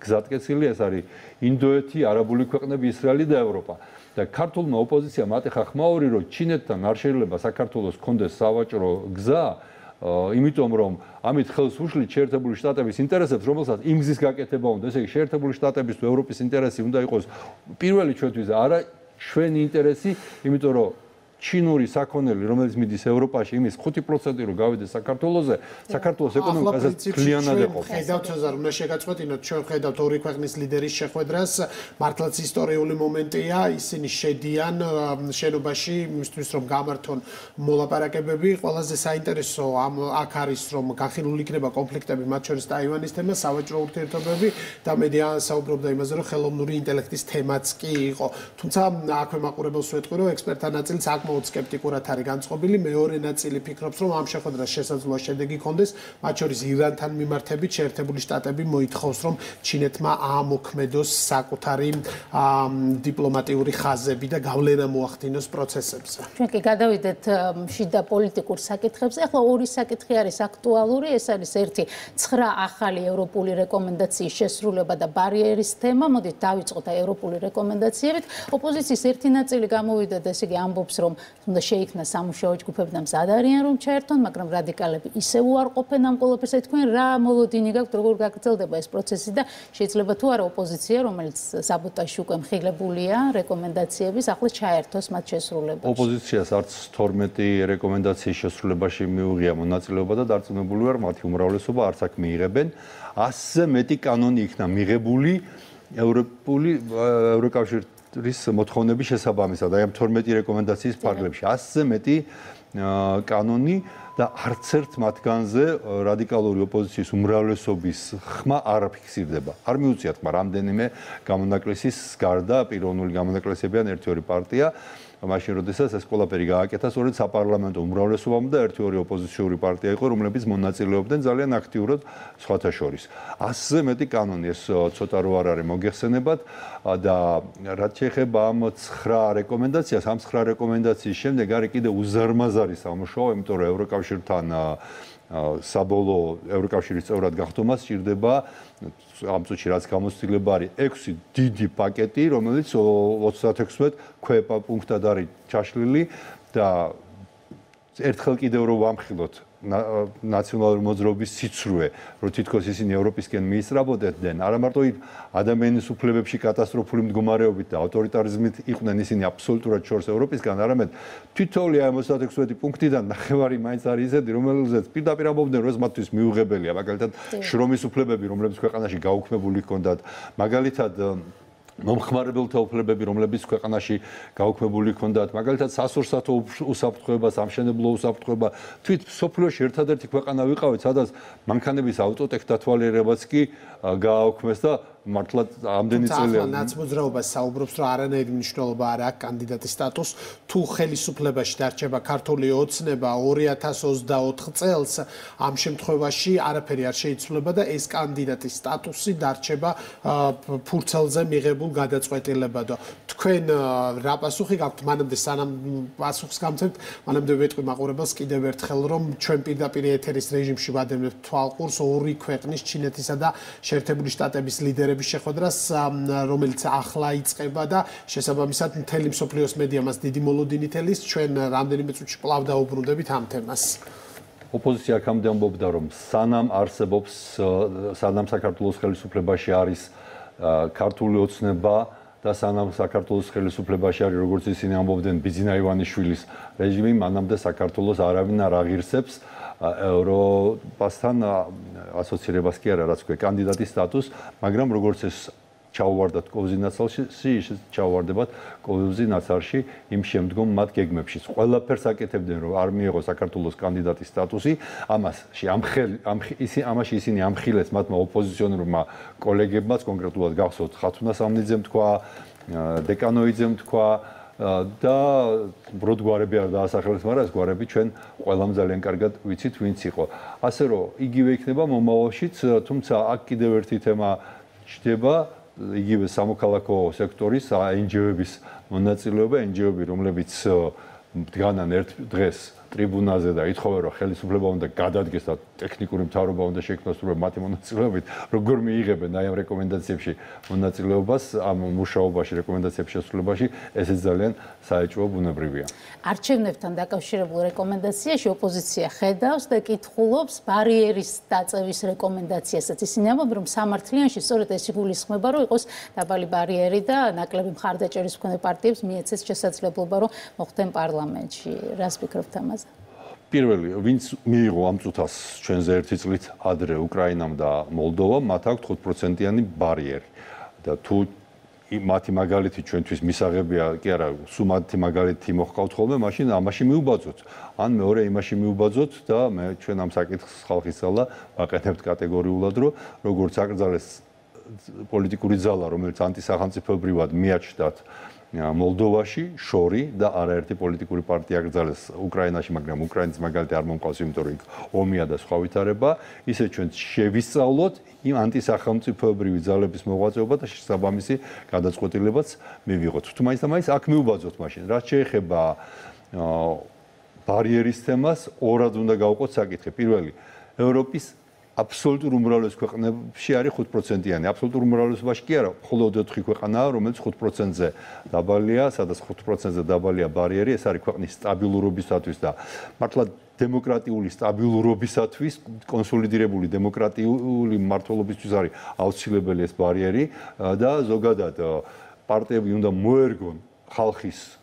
გზატკეცილი ეს არის ინდოეთი, არაბული ქვეყნები, ისრაელი და ევროპა. და ქართულმა ოპოზიციამ ატეხა ხმაური რომ ჩინეთთან არ შეიძლება საქართველოს კონდეს სავაჭრო გზა იმიტომ რომ ამით ხელს უშლით შეერთებული შტატების ინტერესებს, რომელსაც იმ გზის გაკეთება უნდა, ესე იგი შეერთებული შტატების თუ ევროპის ინტერესი უნდა იყოს პირველი ჩვენთვის არა ჩვენი ინტერესი, იმიტომ რომ ჩინური საქონელი, რომელიც მიდის ევროპაში, იმის 5% რო გავიდეს საქართველოსზე, საქართველოს ეკონომიკაზე ძალიანად ეყო. ხედავთ ზარ, უნდა შეგაწყვეტინოთ, ჩვენ ხედავთ ორი ქვეყნის ლიდერის შეხვედრას, მართლაც ისტორიული მომენტია, ისინი შედიან შენობაში, იმისთვის რომ გამართონ მოლაპარაკებები, ყველაზე საინტერესო ამ აქ არის რომ განხილული იქნება კონფლიქტები მათ შორის ტაივანის თემა, სავაჭრო ურთიერთობები და მედია საუბრობდა იმაზე, რომ ხელოვნური ინტელექტის თემაც კი იყო. თუმცა აქვე მაყურებელს ვეთქვი, რომ ექსპერტთა ნაწილიც აკმო საკმაოდ სკეპტიკურად არის განწყობილი. მეორე ნაწილი ფიქრობს, რომ ამ შეხვედრას შესაძლოა შედეგი კონდეს, მათ შორის ირანთან მიმართებით შეერთებული შტატები მოითხოვს, რომ ჩინეთმა აამოქმედოს საკუთარი დიპლომატიური ხაზები და გავლენა მოახდინოს პროცესებზე. ჩვენ კი გადავიდეთ შიდა პოლიტიკურ საკითხებზე. ახლა ორი საკითხი არის აქტუალური, ეს არის ერთი 9 ახალი ევროპული რეკომენდაციის შესრულება და ბარიერის თემა. მოდით დავიწყოთ ევროპული რეკომენდაციებით. ოპოზიციის ერთი ნაწილი გამოვიდა და ესე იგი ამბობს, რომ უნდა შეიქმნა სამუშაო ჯგუფები და მზად არიან რომ ჩაერთონ, მაგრამ რადიკალები ისევ უარყოფენ ამ ყოლაფერს. აი თქვენ რა მოლოდინი გაქვთ, როგორ გაგრძელდება ეს პროცესი და შეიძლება თუ არა ოპოზიცია, რომელიც საბოტაჟში უკვე მხილებულია რეკომენდაციების, ახლა ჩაერთოს მათ შესრულებაში. ოპოზიციას არც 12 რეკომენდაციის შესრულებაში მიუღია მონაწილეობა და დარწმუნებული ვარ, მათი უმრავლესობა არც აქ მიიღებენ. ასზე მეტი კანონი იქნა მიღებული ევროპული ევროკავშირ რის მოთხოვნების შესაბამისად, აი ამ 12 რეკომენდაციის ფარგლებში 100-ზე მეტი კანონი და არც ერთ მათგანზე რადიკალური ოპოზიციის უმრავლესობის ხმა არ ფიქსირდება. არ მიუწიათ, მაგრამ რამდენიმე გამონაკლისის გარდა პიროვნული გამონაკლისებიან ერთი-ორი პარტია მაშინ როდესაც ეს ყველაფერი გააკეთა სწორედ საპარლამენტო უმრავლესობამ და ერთი-ორი ოპოზიციური პარტია იყო, რომლებიც მონაწილეობდნენ ძალიან აქტიურად სხვათა შორის. ასზე მეტი კანონი ეს ცოტა რო არ არის მოგეხსენებათ და რაც შეეხება ამ 9 რეკომენდაციას, ამ 9 რეკომენდაციის შემდეგ არის კიდე უზარმაზარი სამუშაო, იმიტომ რომ ევროკავშირთან საბოლოო ევროკავშირის წევრად გახდომას ჭირდება ამ წუთში რაც გამოცდილება არის 6 დიდი პაკეტი, რომელიც 36 ქვეპა პუნქტად არის ჩაშლილი და ერთხელ კიდევ რომ ვამხილოთ ნაციონალური მოძრაობის სიცრუე, რომ თითქოს ისინი ევროპისკენ მიისწრაბოდნენ, არა მარტო ადამიანის უფლებებში კატასტროფული მდგომარეობით და ავტორიტარიზმით იყვნენ ისინი აბსოლუტურად შორს ევროპისგან, არამედ თითოეული ამ 36 პუნქტიდან ნახევარი მაინც არის ისეთი, რომელზეც პირდაპირ ამბობდნენ, რომ ეს მათთვის მიუღებელია, მაგალითად შრომის უფლებები, რომლებიც ქვეყანაში გაუქმებული ჰქონდათ, მაგალითად მომხმარებელთა უფლებები, რომლებიც ქვეყანაში გაუქმებული ჰქონდათ, მაგალითად სასურსათო უსაფრთხოება, სამშენებლო უსაფრთხოება, თვით სოფლიოში ერთადერთი ქვეყანა ვიყავით, სადაც მანქანების ავტოტექდათვალიერებაც კი გააუქმეს და მართლაც ამდენი წელია. ახლა ნაცმოძრაობას საუბრობს, რომ არანაირი მნიშვნელობა არ აქვს კანდიდატის სტატუს. თუ ხელისუფლებაში დარჩება ქართული ოცნება 2024 წელს, ამ შემთხვევაში არაფერი არ შეიცვლება და ეს კანდიდატის სტატუსი დარჩება ფურცელზე მიღებულ გადაწყვეტილებადო. თქვენ რა პასუხი გაქვთ მანამდე სანამ პასუხს გამცემთ, მანამდე ვეთქვი მაყურებელს კიდევ ერთხელ, რომ ჩვენ პირდაპირ ეთერის რეჟიმში ვადევნებთ თვალყურს ორი ქვეყნის ჩინეთისა და შეერთებული შტატების ლიდერების ლიდერების შეხვედრას, რომელიც ახლა იწყება და შესაბამისად მთელი მსოფლიოს მედია მას დიდი მოლოდინით ელის, ჩვენ რამდენიმე წუთში კლავ დაუბრუნდებით ამ თემას. ოპოზიცია აქამდე ამბობდა, რომ სანამ არსებობს სანამ საქართველოს ხელისუფლებაში არის ქართული ოცნება და სანამ საქართველოს ხელისუფლებაში არის როგორც ისინი ამბობდნენ ბიზინა ივანიშვილის რეჟიმი, მანამდე საქართველოს არავინ არ აღირსებს ევროპასთან ასოცირებას კი არა, რაც ქვია კანდიდატის სტატუს, მაგრამ როგორც ეს ჩაუვარდათ კოვზინაცალში, ის ჩაუვარდებათ კოვზინაცალში იმ შემდგომ მათ გეგმებში. ყველაფერს აკეთებდნენ, რომ არ მიიღო საქართველოს კანდიდატის სტატუსი, ამასში ამხელ ამ ისი ამაში ისინი ამხილეს მათმა ოპოზიციონერმა კოლეგებმაც, კონკრეტულად გახსოვთ ხათუნა სამნიძემ თქვა, დეკანოიძემ თქვა, და ბროდ გვარები არ დაასახელეს, მაგრამ ეს გვარები ჩვენ ყველამ ძალიან კარგად ვიცით, ვინც იყო. ასე რომ იგივე იქნება მომავალშიც, თუმცა აქ კიდევ ერთი თემა ჩდება, იგივე სამოქალაქო სექტორის NGO-ების მონაწილეობა, NGO-ები, რომლებიც დგანან ერთ დღეს ტრიბუნაზე და ითხოვენ რომ ხელისუფლება უნდა გადადგეს და ტექნიკური მთავრობა უნდა შექმნას რომ მათი მონაწილეობით როგორ მიიღებენ აი ამ რეკომენდაციებში მონაწილეობას ამ მუშაობაში რეკომენდაციების შესრულებაში ესეც ძალიან საეჭვო ბუნებრივია. არჩევნებთან დაკავშირებულ რეკომენდაციაში ოპოზიცია ხედავს და კითხულობს ბარიერის დაწევის რეკომენდაციასაც. ისინი ამბობენ რომ სამართლიანში სწორედ ეს იგულისხმება რომ იყოს დაბალი ბარიერი და ნაკლები მხარდაჭერის მქონე პარტიებს მიეცეს შესაძლებლობა რომ მოხვდნენ პარლამენტში. რას ფიქრობთ ამაზე პირველი, ვინც მიიღო ამ წუთას ჩვენზე ერთი წლით ადრე უკრაინამ და მოლდოვამ, მათ აქვს 5%-იანი ბარიერი. და თუ მათი მაგალითი ჩვენთვის მისაღებია, კი არა, სულ მათი მაგალითი მოხყავთ ხოლმე, მაშინ ამაში მიუბაძოთ. ან მეორე იმაში მიუბაძოთ და მე ჩვენ ამ საკითხს ხალხის ძალა ვაყენებთ კატეგორიულად, რომ როგორც აკრძალეს პოლიტიკური ძალა, რომელიც ანტისახელმწიფოებრივად მიაჩნდათ მოლდოვაში შორი და არაერთი პოლიტიკური პარტია აკრძალეს უკრაინაში, მაგრამ უკრაინის მაგალითი არ მომყავს, იმიტომ რომ იქ ომია და სხვა ვითარება, ისე ჩვენ შევისწავლოთ იმ ანტისახელმწიფოებრივი ძალების მოღვაწეობა და შესაბამისი გადაწყვეტილებაც მივიღოთ. თუ მაინც და მაინც აქ მიუბაძოთ მაშინ, რაც შეეხება ბარიერის თემას, ორად უნდა გავყოთ საკითხი. პირველი, ევროპის აბსოლუტურ უმრავლეს ქვეყნებში არის 5%-იანი. აბსოლუტურ უმრავლესობაში კი არა, მხოლოდ 4 ქვეყანაა, რომელიც 5%-ზე დაბალია, სადაც 5%-ზე დაბალია ბარიერი, ეს არის ქვეყნის სტაბილურობისათვის და მართლა დემოკრატიული სტაბილურობისათვის, კონსოლიდირებული დემოკრატიული მართლობისთვის არის აუცილებელი ეს ბარიერი და ზოგადად პარტიები უნდა მოერგონ ხალხის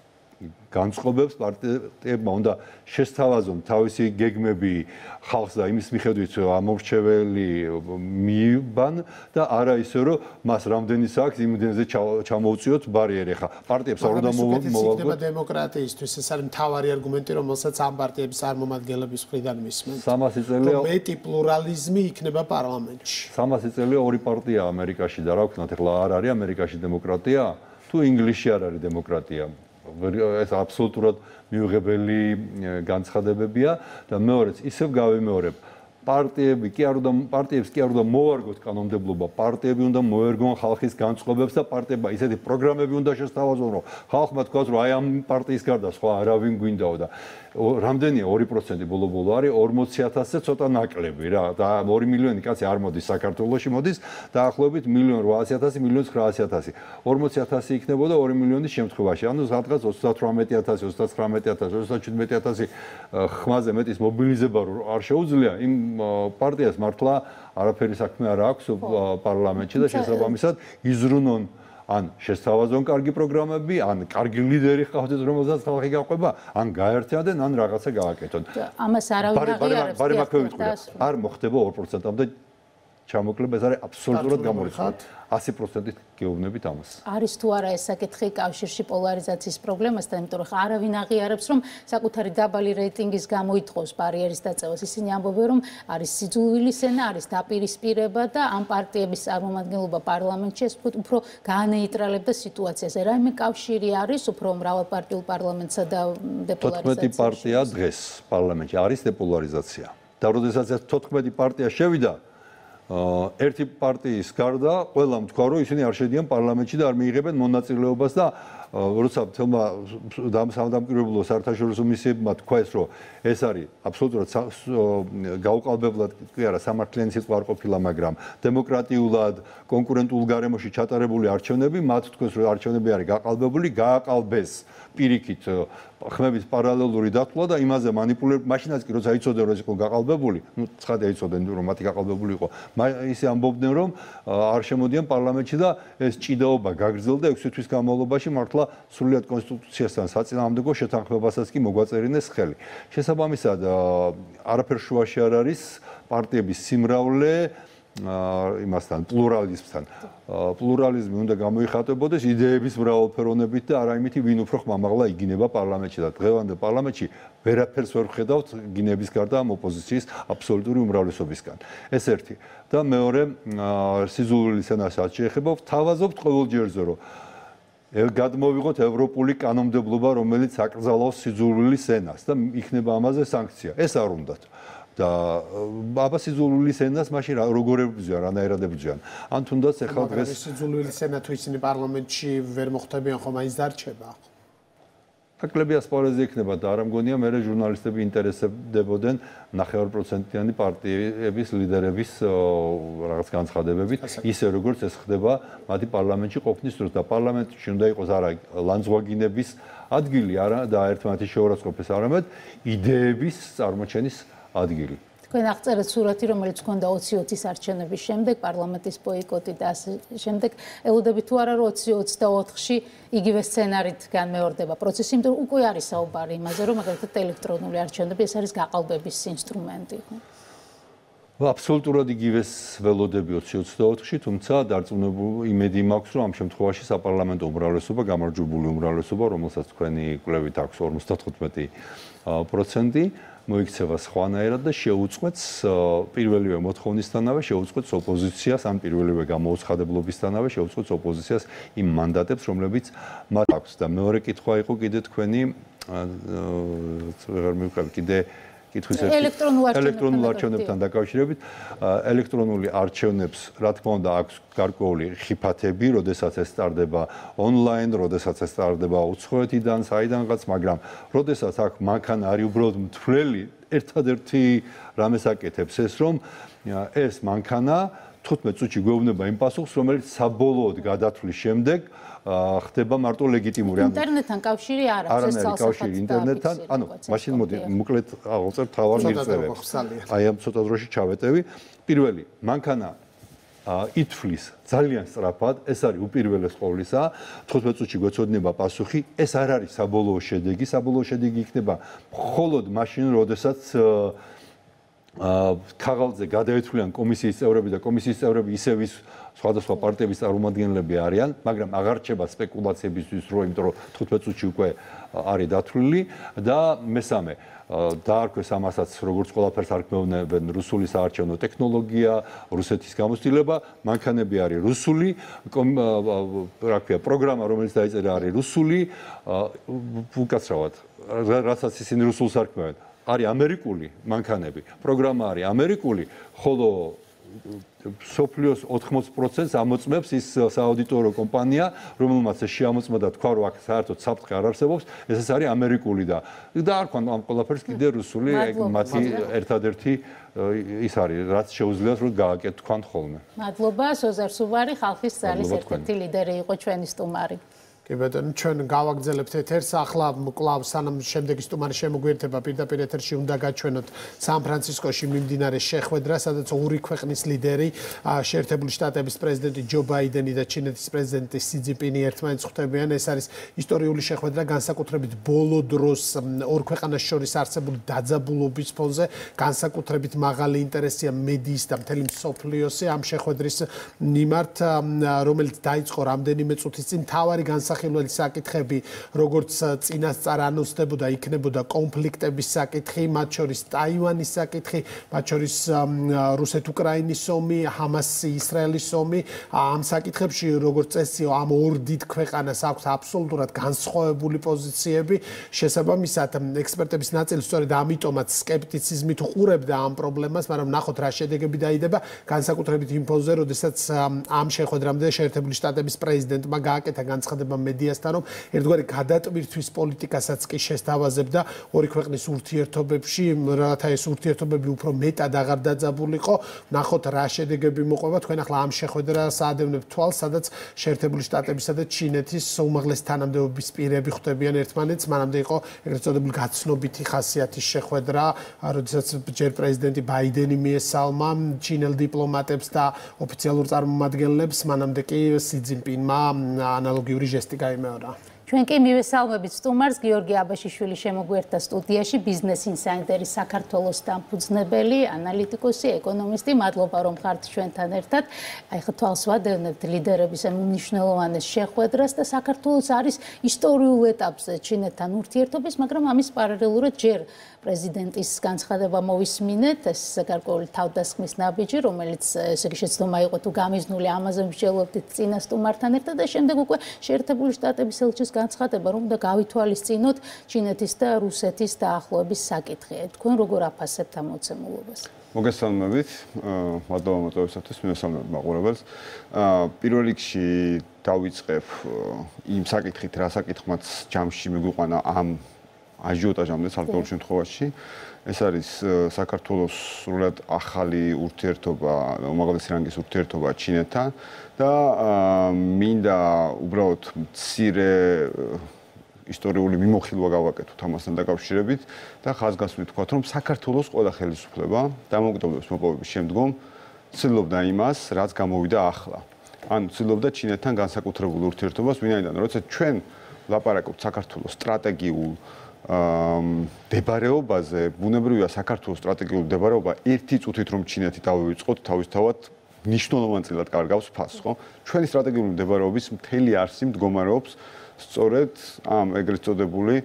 განწყობებს პარტიებმა უნდა შესთავაზონ თავისი გეგმები ხალხს და იმის მიხედვით ამორჩეველი მიიბან და არა ისე რომ მას რამდენი საქმე იმდენზე ჩამოუწიოთ ბარიერი. ხა პარტიებს არ უნდა მოვაგოთ. დემოკრატიისთვის ეს არის მთავარი არგუმენტი რომელსაც ამ პარტიების წარმომადგენლების მხრიდან მისმენთ. 300 წელია მეტი პლურალიზმი იქნება პარლამენტში. 300 წელია ორი პარტია ამერიკაში და რა ვქნათ ეხლა არ არის ამერიკაში დემოკრატია თუ ინგლისში არ არის დემოკრატია ეს აბსოლუტურად მიუღებელი განცხადებებია. და მეორეც ისევ გავიმეორებ. პარტიები კი არ უნდა პარტიებს კი არ უნდა მოარგოთ კანონმდებლობა, პარტიები უნდა მოერგონ ხალხის განწყობებს და პარტიებმა ისეთი პროგრამები უნდა შესთავაზონ, რომ ხალხმა თქვას, რომ აი ამ პარტიის გარდა სხვა არავინ გვინდაო და რამდენია? 2% ბოლო-ბოლო არის 40000-ზე ცოტა ნაკლები რა. და 2 მილიონი კაცი არ მოდის საქართველოში მოდის დაახლოებით 1.800.000 1.900.000 40000 იქნებოდა 2 მილიონის შემთხვევაში. ანუ სადღაც 38000 39000 317.000 ხმაზე მეტის მობილიზება არ შეუძლია იმ პარტიას მართლა არაფერი საქმე არ აქვს პარლამენტში და შესაბამისად იზრუნონ ან შესთავაზონ კარგი პროგრამები, ან კარგი ლიდერი ხავდეთ, რომელსაც ხალხი გაყვება, ან გაერთიანდნენ, ან რაღაცა გააკეთონ. ამას არავინ აღიარებს. ბარი მაქვევით არ მოხდება 2%-ამდე ჩამოკლება ეს არის აბსოლუტურად გამორიცხული 100%-ით გეუბნებით ამას. არის თუ არა ეს საკითხი კავშირში პოლარიზაციის პრობლემასთან, იმიტომ რომ არავინ აღიარებს რომ საკუთარი დაბალი რეიტინგის გამო ითხოვს ბარიერის დაწევას. ისინი ამბობენ რომ არის სიძულვილის ენა, არის დაპირისპირება და ამ პარტიების წარმომადგენლობა პარლამენტში ეს უფრო განეიტრალებდა სიტუაციას. რაიმე კავშირი არის უფრო მრავალპარტიულ პარლამენტსა და დეპოლარიზაციას. 14 პარტია დღეს პარლამენტში არის დეპოლარიზაცია. და როდესაც ეს 14 პარტია შევიდა ერთი პარტიის გარდა ყველა თქვა რომ ისინი არ შედიან პარლამენტში და არ მიიღებენ მონაწილეობას და როცა თემა დამსამდამკირებლო საერთაშორისო მისიებმა თქვა ეს რომ ეს არის აბსოლუტურად გაუყალბებლად კი არა სამართლიანი სიტყვა არ ყოფილა მაგრამ დემოკრატიულად კონკურენტულ გარემოში ჩატარებული არჩევნები მათ თქვეს რომ არჩევნები არის გაყალბებული გააყალბეს პირიქით ხმების პარალელური დათვლა და იმაზე манипуლირ მაშინაც კი როცა იწოდე რომ ეს იყო გაყალბებული, ну ცხადია იწოდენ რომ მათი გაყალბებული იყო. ისე ამბობდნენ რომ არ შემოდიან პარლამენტში და ეს ჭიდაობა გაგრძელდა 6 თვის განმავლობაში მართლა სრულიად კონსტიტუციასთან საწინააღმდეგო შეთანხმებასაც კი მოგვაწერინეს ხელი. შესაბამისად არაფერ შუაში არ არის პარტიების სიმრავლე იმასთან პლურალიზმთან. პლურალიზმი უნდა გამოიხატებოდეს იდეების მრავალფეროვნებით და არა იმითი ვინ უფრო ხმამაღლა იგინება პარლამენტში და დღევანდელ პარლამენტში ვერაფერს ვერ ხედავთ გინების გარდა ამ ოპოზიციის აბსოლუტური უმრავლესობისგან. ეს ერთი. და მეორე სიზულული სენასაც შეეხება თავაზობთ ყოველჯერზე რომ გადმოვიღოთ ევროპული კანონმდებლობა რომელიც აკრძალავს სიზულული სენას და იქნება ამაზე სანქცია. ეს არ უნდათ და აბასიზულის ენას მაშინ როგორ ებრძვიან, რანაირად ებრძვიან. ან თუნდაც ახლა დღეს აბასიზულის ენა თუ ისინი პარლამენტში ვერ მოხდებიან ხომ აი ზარჩება. აკლები ასპარეზი იქნება და არ ამგონია მე ჟურნალისტები ინტერესდებოდნენ 9%-იანი პარტიების ლიდერების რაღაც განცხადებებით, ისე როგორც ეს ხდება მათი პარლამენტში ყოფნის დროს და პარლამენტში უნდა იყოს არა ლანძღვაგინების ადგილი, არა და ერთმანეთის შეურაცხყოფის არამედ იდეების წარმოჩენის ადგილი. თქვენ აღწერეთ სურათი, რომელიც გქონდა 2020-ის არჩევნების შემდეგ, პარლამენტის ბოიკოტი და ასე შემდეგ. ელოდებით თუ არა 2024-ში იგივე სცენარით განმეორდება პროცესი, იმიტომ რომ უკვე არის საუბარი იმაზე, რომ მაგალითად ელექტრონული არჩევნები ეს არის გაყალბების ინსტრუმენტი. აბსოლუტურად იგივეს ველოდები 2024-ში, თუმცა დარწმუნებული იმედი მაქვს, რომ ამ შემთხვევაში საპარლამენტო უმრავლესობა, გამარჯვებული უმრავლესობა, რომელსაც თქვენი კვლევით აქვს 55%, მოიქცევა სხვანაირად და შეუწყვეტს პირველივე მოთხოვნისთანავე შეუწყვეტს ოპოზიციას ან პირველივე გამოუცხადებლობისთანავე შეუწყვეტს ოპოზიციას იმ მანდატებს რომლებიც მათ აქვს. და მეორე კითხვა იყო კიდე თქვენი აღარ მივყავ კიდე კითხვის ელექტრონულ არჩევნებთან დაკავშირებით. ელექტრონული არჩევნებს რა თქმა უნდა აქვს გარკვეული ხიფათები, როდესაც ეს სტარდება ონლაინ, როდესაც ეს სტარდება უცხოეთიდან, საიდანღაც, მაგრამ როდესაც აქ მანქანა არის უბრალოდ მთვლელი, ერთადერთი რამეს აკეთებს ეს, რომ ეს მანქანა 15 წუთში გვეუბნება იმ პასუხს, რომელიც საბოლოოდ გადათვლის შემდეგ ხდება მარტო ლეგიტიმური. ინტერნეტთან კავშირი არ აქვს ეს ძალსახად. კავშირი ინტერნეტთან, ანუ მაშინ მოდი მოკლედ აღწერ თავარ მიღწევებს. აი ამ ცოტა დროში ჩავეტევი. პირველი, მანქანა ითვლის ძალიან სწრაფად, ეს არის უპირველეს ყოვლისა, 15 წუთში გვეცოდინება პასუხი, ეს არ არის საბოლოო შედეგი, საბოლოო შედეგი იქნება მხოლოდ მაშინ, როდესაც აა ქაღალდზე გადაეთვლიან კომისიის წევრები და კომისიის წევრები ისევ ის სხვადასხვა პარტიების წარმომადგენლები არიან, მაგრამ აღარ რჩება სპეკულაციებისთვის, რომ იმიტომ რომ 15 წუთში უკვე არის დათვლილი. და მესამე დაარქვეს ამასაც როგორც ყველაფერს არქმევენ რუსული საარჩევნო ტექნოლოგია, რუსეთის გამოცდილება, მანქანები არის რუსული, რა ქვია, პროგრამა რომელიც დაიწერა არის რუსული, უკაცრავად, რასაც ისინი რუსულს არქმევენ. არის ამერიკული მანქანები, პროგრამა არის ამერიკული, ხოლო სოფლიოს 80%-ს ამოწმებს ის სააუდიტორო კომპანია, რომელმაც შეამოწმა და თქვა რომ აქ საერთოდ საფრთხე არ არსებობს, ეს არის ამერიკული და და არ თქვა ამ ყველაფერს კიდე რუსული მათი ერთადერთი ის არის, რაც შეუძლიათ რომ გააკეთონ ხოლმე. მადლობა, სოზარ სუბარი, ხალხის ძალის ერთ-ერთი ლიდერი იყო ჩვენი სტუმარი. კი ბატონო, ჩვენ გავაგზავნებთ ეთერს ახლა კლავ სანამ შემდეგი სტუმარი შემოგვიერთება პირდაპირ ეთერში უნდა გაჩვენოთ სან-ფრანცისკოში მიმდინარე შეხვედრა, სადაც ორი ქვეყნის ლიდერი, შეერთებული შტატების პრეზიდენტი ჯო ბაიდენი და ჩინეთის პრეზიდენტი სი ძინპინი ერთმანეთს ხვდებიან. ეს არის ისტორიული შეხვედრა, განსაკუთრებით ბოლო დროს ორ ქვეყანას შორის არსებული დაძაბულობის ფონზე, განსაკუთრებით მაღალი ინტერესია მედიის და მთელი მსოფლიოსი ამ შეხვედრის მიმართ, რომელიც დაიწყო რამდენიმე წუთის წინ, თავარი განსაკუთრებით შესახელველი საკითხები, როგორც წინასწარ ანოცდებოდა, იქნებოდა კონფლიქტების საკითხი, მათ შორის ტაივანის საკითხი, მათ შორის რუსეთ-უკრაინის ომი, ჰამას-ისრაელის ომი, ამ საკითხებში როგორც წესი ამ ორ დიდ ქვეყანას აქვს აბსოლუტურად განსხვავებული პოზიციები. შესაბამისად, ექსპერტების ნაწილი სწორედ ამიტომაც скеპტიციზმით უყურებდა ამ პრობლემას, მაგრამ ნახოთ რა შედეგები დაიდება, განსაკუთრებით იმ ფონზე, როდესაც ამ შეხვედრამდე შეერთებული შტატების პრეზიდენტმა გააკეთა განცხადება მედიასთან რომ ერთგვარი გადატვირთვის პოლიტიკასაც კი შესთავაზებდა. ორი ქვეყნის ურთიერთობებში რათა ეს ურთიერთობები უფრო მეტად აღარ დაძაბულიყო. ნახოთ რა შედეგები მოყვება. თქვენ ახლა ამ შეხვედრას აადევნებთ თვალს სადაც შეერთებული შტატებისა და ჩინეთის უმაღლეს თანამდებობის პირები ხვდებიან ერთმანეთს. მანამდე იყო ეგრეთ წოდებული გაცნობითი ხასიათის შეხვედრა როდესაც ჯერ პრეზიდენტი ბაიდენი მიესალმა ჩინელ დიპლომატებს და ოფიციალურ წარმომადგენლებს მანამდე კი სი ძინპინმა ანალოგიური ჟესტი გაიმეორა. ჩვენ კი მივესალმებით სტუმარს. გიორგი აბაშიშვილი შემოგვერთა სტუდიაში ბიზნეს ინსაიდერის საქართველოს დამფუძნებელი ანალიტიკოსი ეკონომისტი. მადლობა რომ ხართ ჩვენთან ერთად. აი ხო თვალს ვადევნებთ ლიდერების ამ მნიშვნელოვანეს შეხვედრას და საქართველოს არის ისტორიულ ეტაპზე ჩინეთთან ურთიერთობის მაგრამ ამის პარალელურად ჯერ პრეზიდენტის განცხადება მოვისმინეთ ეს გარკვეული თავდასხმის ნაბიჯი რომელიც ესე იგი შეცდომა იყო თუ გამიზნული ამაზე მსჯელობდით წინა სტუმართან ერთად და შემდეგ უკვე შეერთებული შტატების ელჩის განცხადება რომ უნდა გავითვალისწინოთ ჩინეთის და რუსეთის დაახლოების საკითხი. თქვენ როგორ აფასებთ ამ მოცემულობას? მოგესალმებით. მადლობა მოწვევისათვის მიესალმებით მაყურებელს. პირველ რიგში დავიწყებ იმ საკითხით რა საკითხმაც ჯამში მიგვიყვანა ამ აჟიოტაჟამდე საერთოდ შემთხვევაში ეს არის საქართველოს სრულად ახალი ურთიერთობა, უმაღლესი რანგის ურთიერთობა ჩინეთთან და მინდა უბრალოდ მცირე ისტორიული მიმოხილვა გავაკეთოთ ამასთან დაკავშირებით და ხაზგასმით ვთქვათ, რომ საქართველოს ყველა ხელისუფლება დამოუკიდებლობის მოპოვების შემდგომ ცდილობდა იმას, რაც გამოვიდა ახლა. ანუ ცდილობდა ჩინეთთან განსაკუთრებულ ურთიერთობას, ვინაიდან როცა ჩვენ ლაპარაკობთ საქართველოს სტრატეგიულ დებარეობაზე, ბუნებრივია საქართველოს სტრატეგიული დებარეობა ერთი წუთით რომ ჩინეთი დავივიწყოთ თავისთავად ნიშნულოვანწილად კარგავს ფასს, ხო? ჩვენი სტრატეგიული დებარეობის მთელი არსი მდგომარეობს სწორედ ამ ეგრეთ წოდებული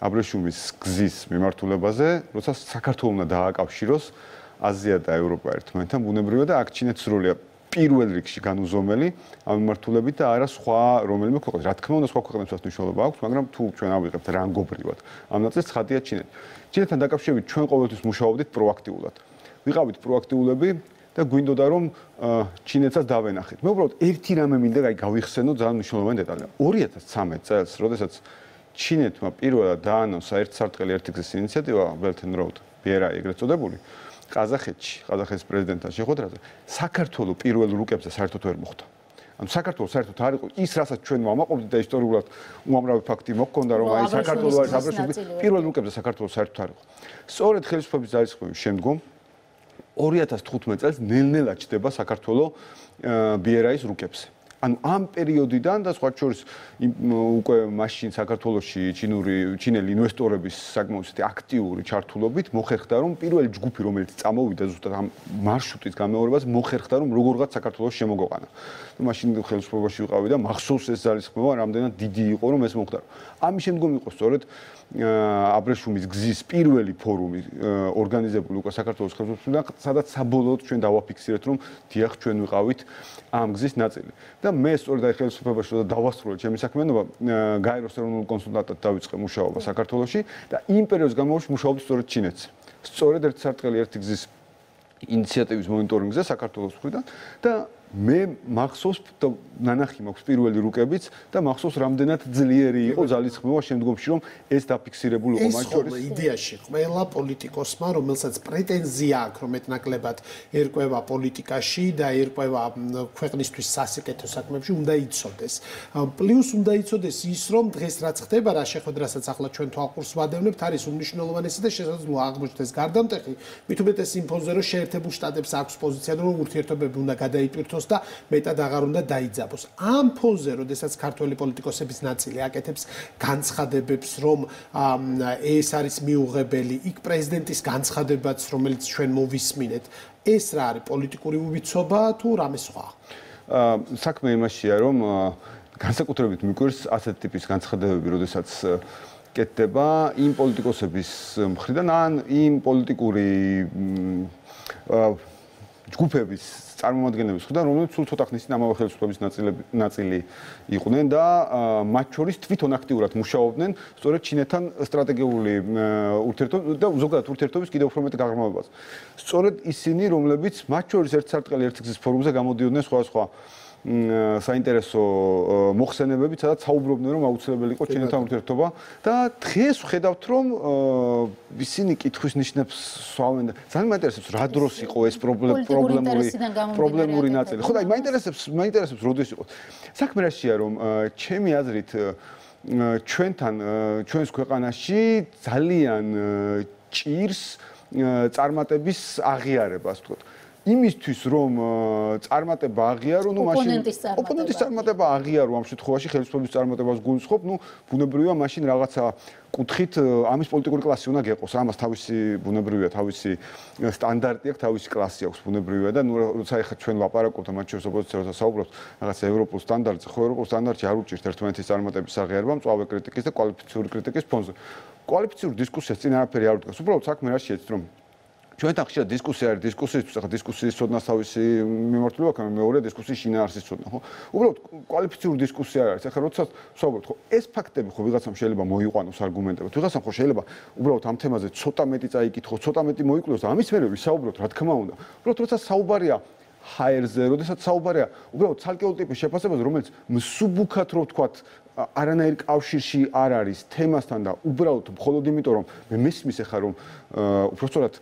აბრეშუმის გზის მიმართულებაზე, როცა საქართველოს უნდა დააკავშიროს აზია და ევროპა ერთმანეთთან, ბუნებრივია და აქ ჩინეთს როლია პირველ რიგში განუზომელი ამ მიმართულებით და არა სხვა რომელიმე ქვეყნის. რა თქმა უნდა, სხვა ქვეყნებსაც მნიშვნელობა აქვს, მაგრამ თუ ჩვენ ავიღებთ რანგობრივად, ამ ნაწილს ცხადია ჩინეთი. ჩინეთთან დაკავშირებით ჩვენ ყოველთვის მუშაობდით პროაქტიულად. ვიყავით პროაქტიულები და გვინდოდა რომ ჩინეთსაც დავენახეთ. მე უბრალოდ ერთი რამე მინდა აი გავიხსენო ძალიან მნიშვნელოვანი დეტალი. 2013 წელს, როდესაც ჩინეთმა პირველად დაანონსა ერთ სარტყელი ერთი გზის ინიციატივა Belt and Road, BRI ეგრეთ წოდებული, ყაზახეთში, ყაზახეთის პრეზიდენტთან შეხვედრაზე, საქართველოს პირველ რუკებზე საერთოდ ვერ მოხვდა. ანუ საქართველოს საერთოდ არ იყო ის, რასაც ჩვენ მომაყობდით და ისტორიულად უამრავი ფაქტი მოქონდა, რომ აი საქართველოს არის აბრეშუმი პირველ რუკებზე საქართველოს საერთოდ არ იყო. სწორედ ხელისუფლების ძალისხმევის შემდგომ 2015 წელს ნელ-ნელა ჩდება საქართველოს BRI-ის რუკებზე. ანუ ამ პერიოდიდან და სხვა შორის უკვე მაშინ საქართველოსში ჩინური ჩინელი ინვესტორების საკმაოდ აქტიური ჩართულობით მოხერხდა რომ პირველი ჯგუფი რომელიც წამოვიდა ზუსტად ამ მარშრუტის გამეორებას მოხერხდა რომ როგორღაც საქართველოს შემოგოყანა. და მაშინ ხელისუფლებაში ვიყავი და მახსოვს ეს ძალისხმევა რამდენად დიდი იყო რომ ეს მოხდა. ამის შემდგომ იყო სწორედ აბრეშუმის გზის პირველი ფორუმი ორგანიზებული უკვე საქართველოს ხელისუფლებასთან, სადაც საბოლოოდ ჩვენ დავაფიქსირეთ, რომ დიახ ჩვენ ვიყავით ამ გზის ნაწილი. და და მე სწორედ აი ხელისუფლებაში და დავასრულე ჩემი საქმიანობა გაეროს ეროვნულ კონსულტანტად დავიწყე მუშაობა საქართველოში და იმ პერიოდის განმავლობაში მუშაობდი სწორედ ჩინეთში. სწორედ ერთ სარტყელი ერთი გზის ინიციატივის მონიტორინგზე საქართველოს მხრიდან და მე მახსოვს და ნანახი მაქვს პირველი რუკებიც და მახსოვს რამდენად ძლიერი იყო ძალისხმევა შემდგომში რომ ეს დაფიქსირებული იყო მათ შორის ეს იდეაში ყველა პოლიტიკოსმა რომელსაც პრეტენზია აქვს რომ ეთნაკლებად ერკვევა პოლიტიკაში და ერკვევა ქვეყნისთვის სასიკეთო საქმეებში უნდა იცოდეს. პლუს უნდა იცოდეს ის რომ დღეს რაც ხდება რა შეხვედრასაც ახლა ჩვენ თვალყურს ვადევნებთ არის უმნიშვნელოვანესი და შესაძლოა აღმოჩნდეს გარდამტეხი. მით უმეტეს იმფოზე რომ შეერთებულ შტატებს აქვს პოზიცია რომ ურთიერთობები უნდა გადაიტვირთოს იყოს და მეტად აღარ უნდა დაიძაბოს. ამ ფონზე, როდესაც ქართველი პოლიტიკოსების ნაწილი აკეთებს განცხადებებს, რომ ეს არის მიუღებელი, იქ პრეზიდენტის განცხადებაც, რომელიც ჩვენ მოვისმინეთ, ეს რა არის პოლიტიკური უვიცობა თუ რამე სხვა? აა საქმე იმაშია, რომ განსაკუთრებით მიგვერს ასეთ ტიპის განცხადებები, როდესაც კეთდება იმ პოლიტიკოსების მხრიდან ან იმ პოლიტიკური ჯგუფების წარმომადგენლების ხვდა რომელიც სულ ცოტა ხნის წინ ამავე ხელისუფლების ნაწილები ნაწილი იყვნენ და მათ შორის თვითონ აქტიურად მუშაობდნენ სწორედ ჩინეთთან სტრატეგიული ურთიერთობა და ზოგადად ურთიერთობის კიდევ უფრო მეტ გაღრმავებას. სწორედ ისინი რომლებიც მათ შორის ერთ სარტყელი ერთ გზის ფორუმზე გამოდიოდნენ სხვა სხვა საინტერესო მოხსენებები, სადაც საუბრობდნენ რომ აუცილებელი იყო ჩინეთთან ურთიერთობა და დღეს ვხედავთ რომ ისინი კითხვის ნიშნებს სვავენ და ძალიან მაინტერესებს რა დროს იყო ეს პრობლემური პრობლემური ნაწილი. ხო და მაინტერესებს მაინტერესებს როდის იყო. საქმე რაშია რომ ჩემი აზრით ჩვენთან ჩვენს ქვეყანაში ძალიან ჭირს წარმატების აღიარებას თქო. იმისთვის რომ წარმატება აღიარო, ნუ მაშინ ოპონენტის წარმატება აღიარო ამ შემთხვევაში ხელისუფლების წარმატებას გულისხმობ, ნუ ბუნებრივია მაშინ რაღაცა კუთხით ამის პოლიტიკური კლასი უნდა გეყოს, ამას თავისი ბუნებრივია, თავისი სტანდარტი აქვს, თავისი კლასი აქვს ბუნებრივია და ნუ როცა ეხა ჩვენ ვაპარაკობთ ამ შეს ოპოზიცია როცა საუბრობთ რაღაც ევროპულ სტანდარტზე, ხო ევროპულ სტანდარტი არ უჭირთ ერთმანეთის წარმატების აღიარება, მწვავე კრიტიკის და კვალიფიციური კრიტიკის ფონზე. კვალიფიციური დისკუსიას წინ არაფერი არ უდგას. უბრალოდ საქმე რა შეეცდ რომ ჩვენთან ხშირად დისკუსია არის დისკუსიის ახლა დისკუსიის ცოდნა თავისი მიმართულება აქვს მეორე დისკუსიის შინაარსის ცოდნა ხო? უბრალოდ კვალიფიციური დისკუსია არის ახლა როდესაც ვსაუბრობთ ხო ეს ფაქტები ხო ვიღაცამ შეიძლება მოიყვანოს არგუმენტებად ვიღაცამ ხო შეიძლება უბრალოდ ამ თემაზე ცოტა მეტი წაიკითხოს ცოტა მეტი მოიკლოს და ამის მერე ვისაუბროთ რა თქმა უნდა. უბრალოდ როცა საუბარია ჰაერზე, როდესაც საუბარია უბრალოდ ცალკეულ ტიპის შეფასებაზე, რომელიც მსუბუქად რო ვთქვათ, არანაირ კავშირში არ არის თემასთან და უბრალოდ მხოლოდ იმიტომ რომ მე მესმის ახლა რომ უბრალოდ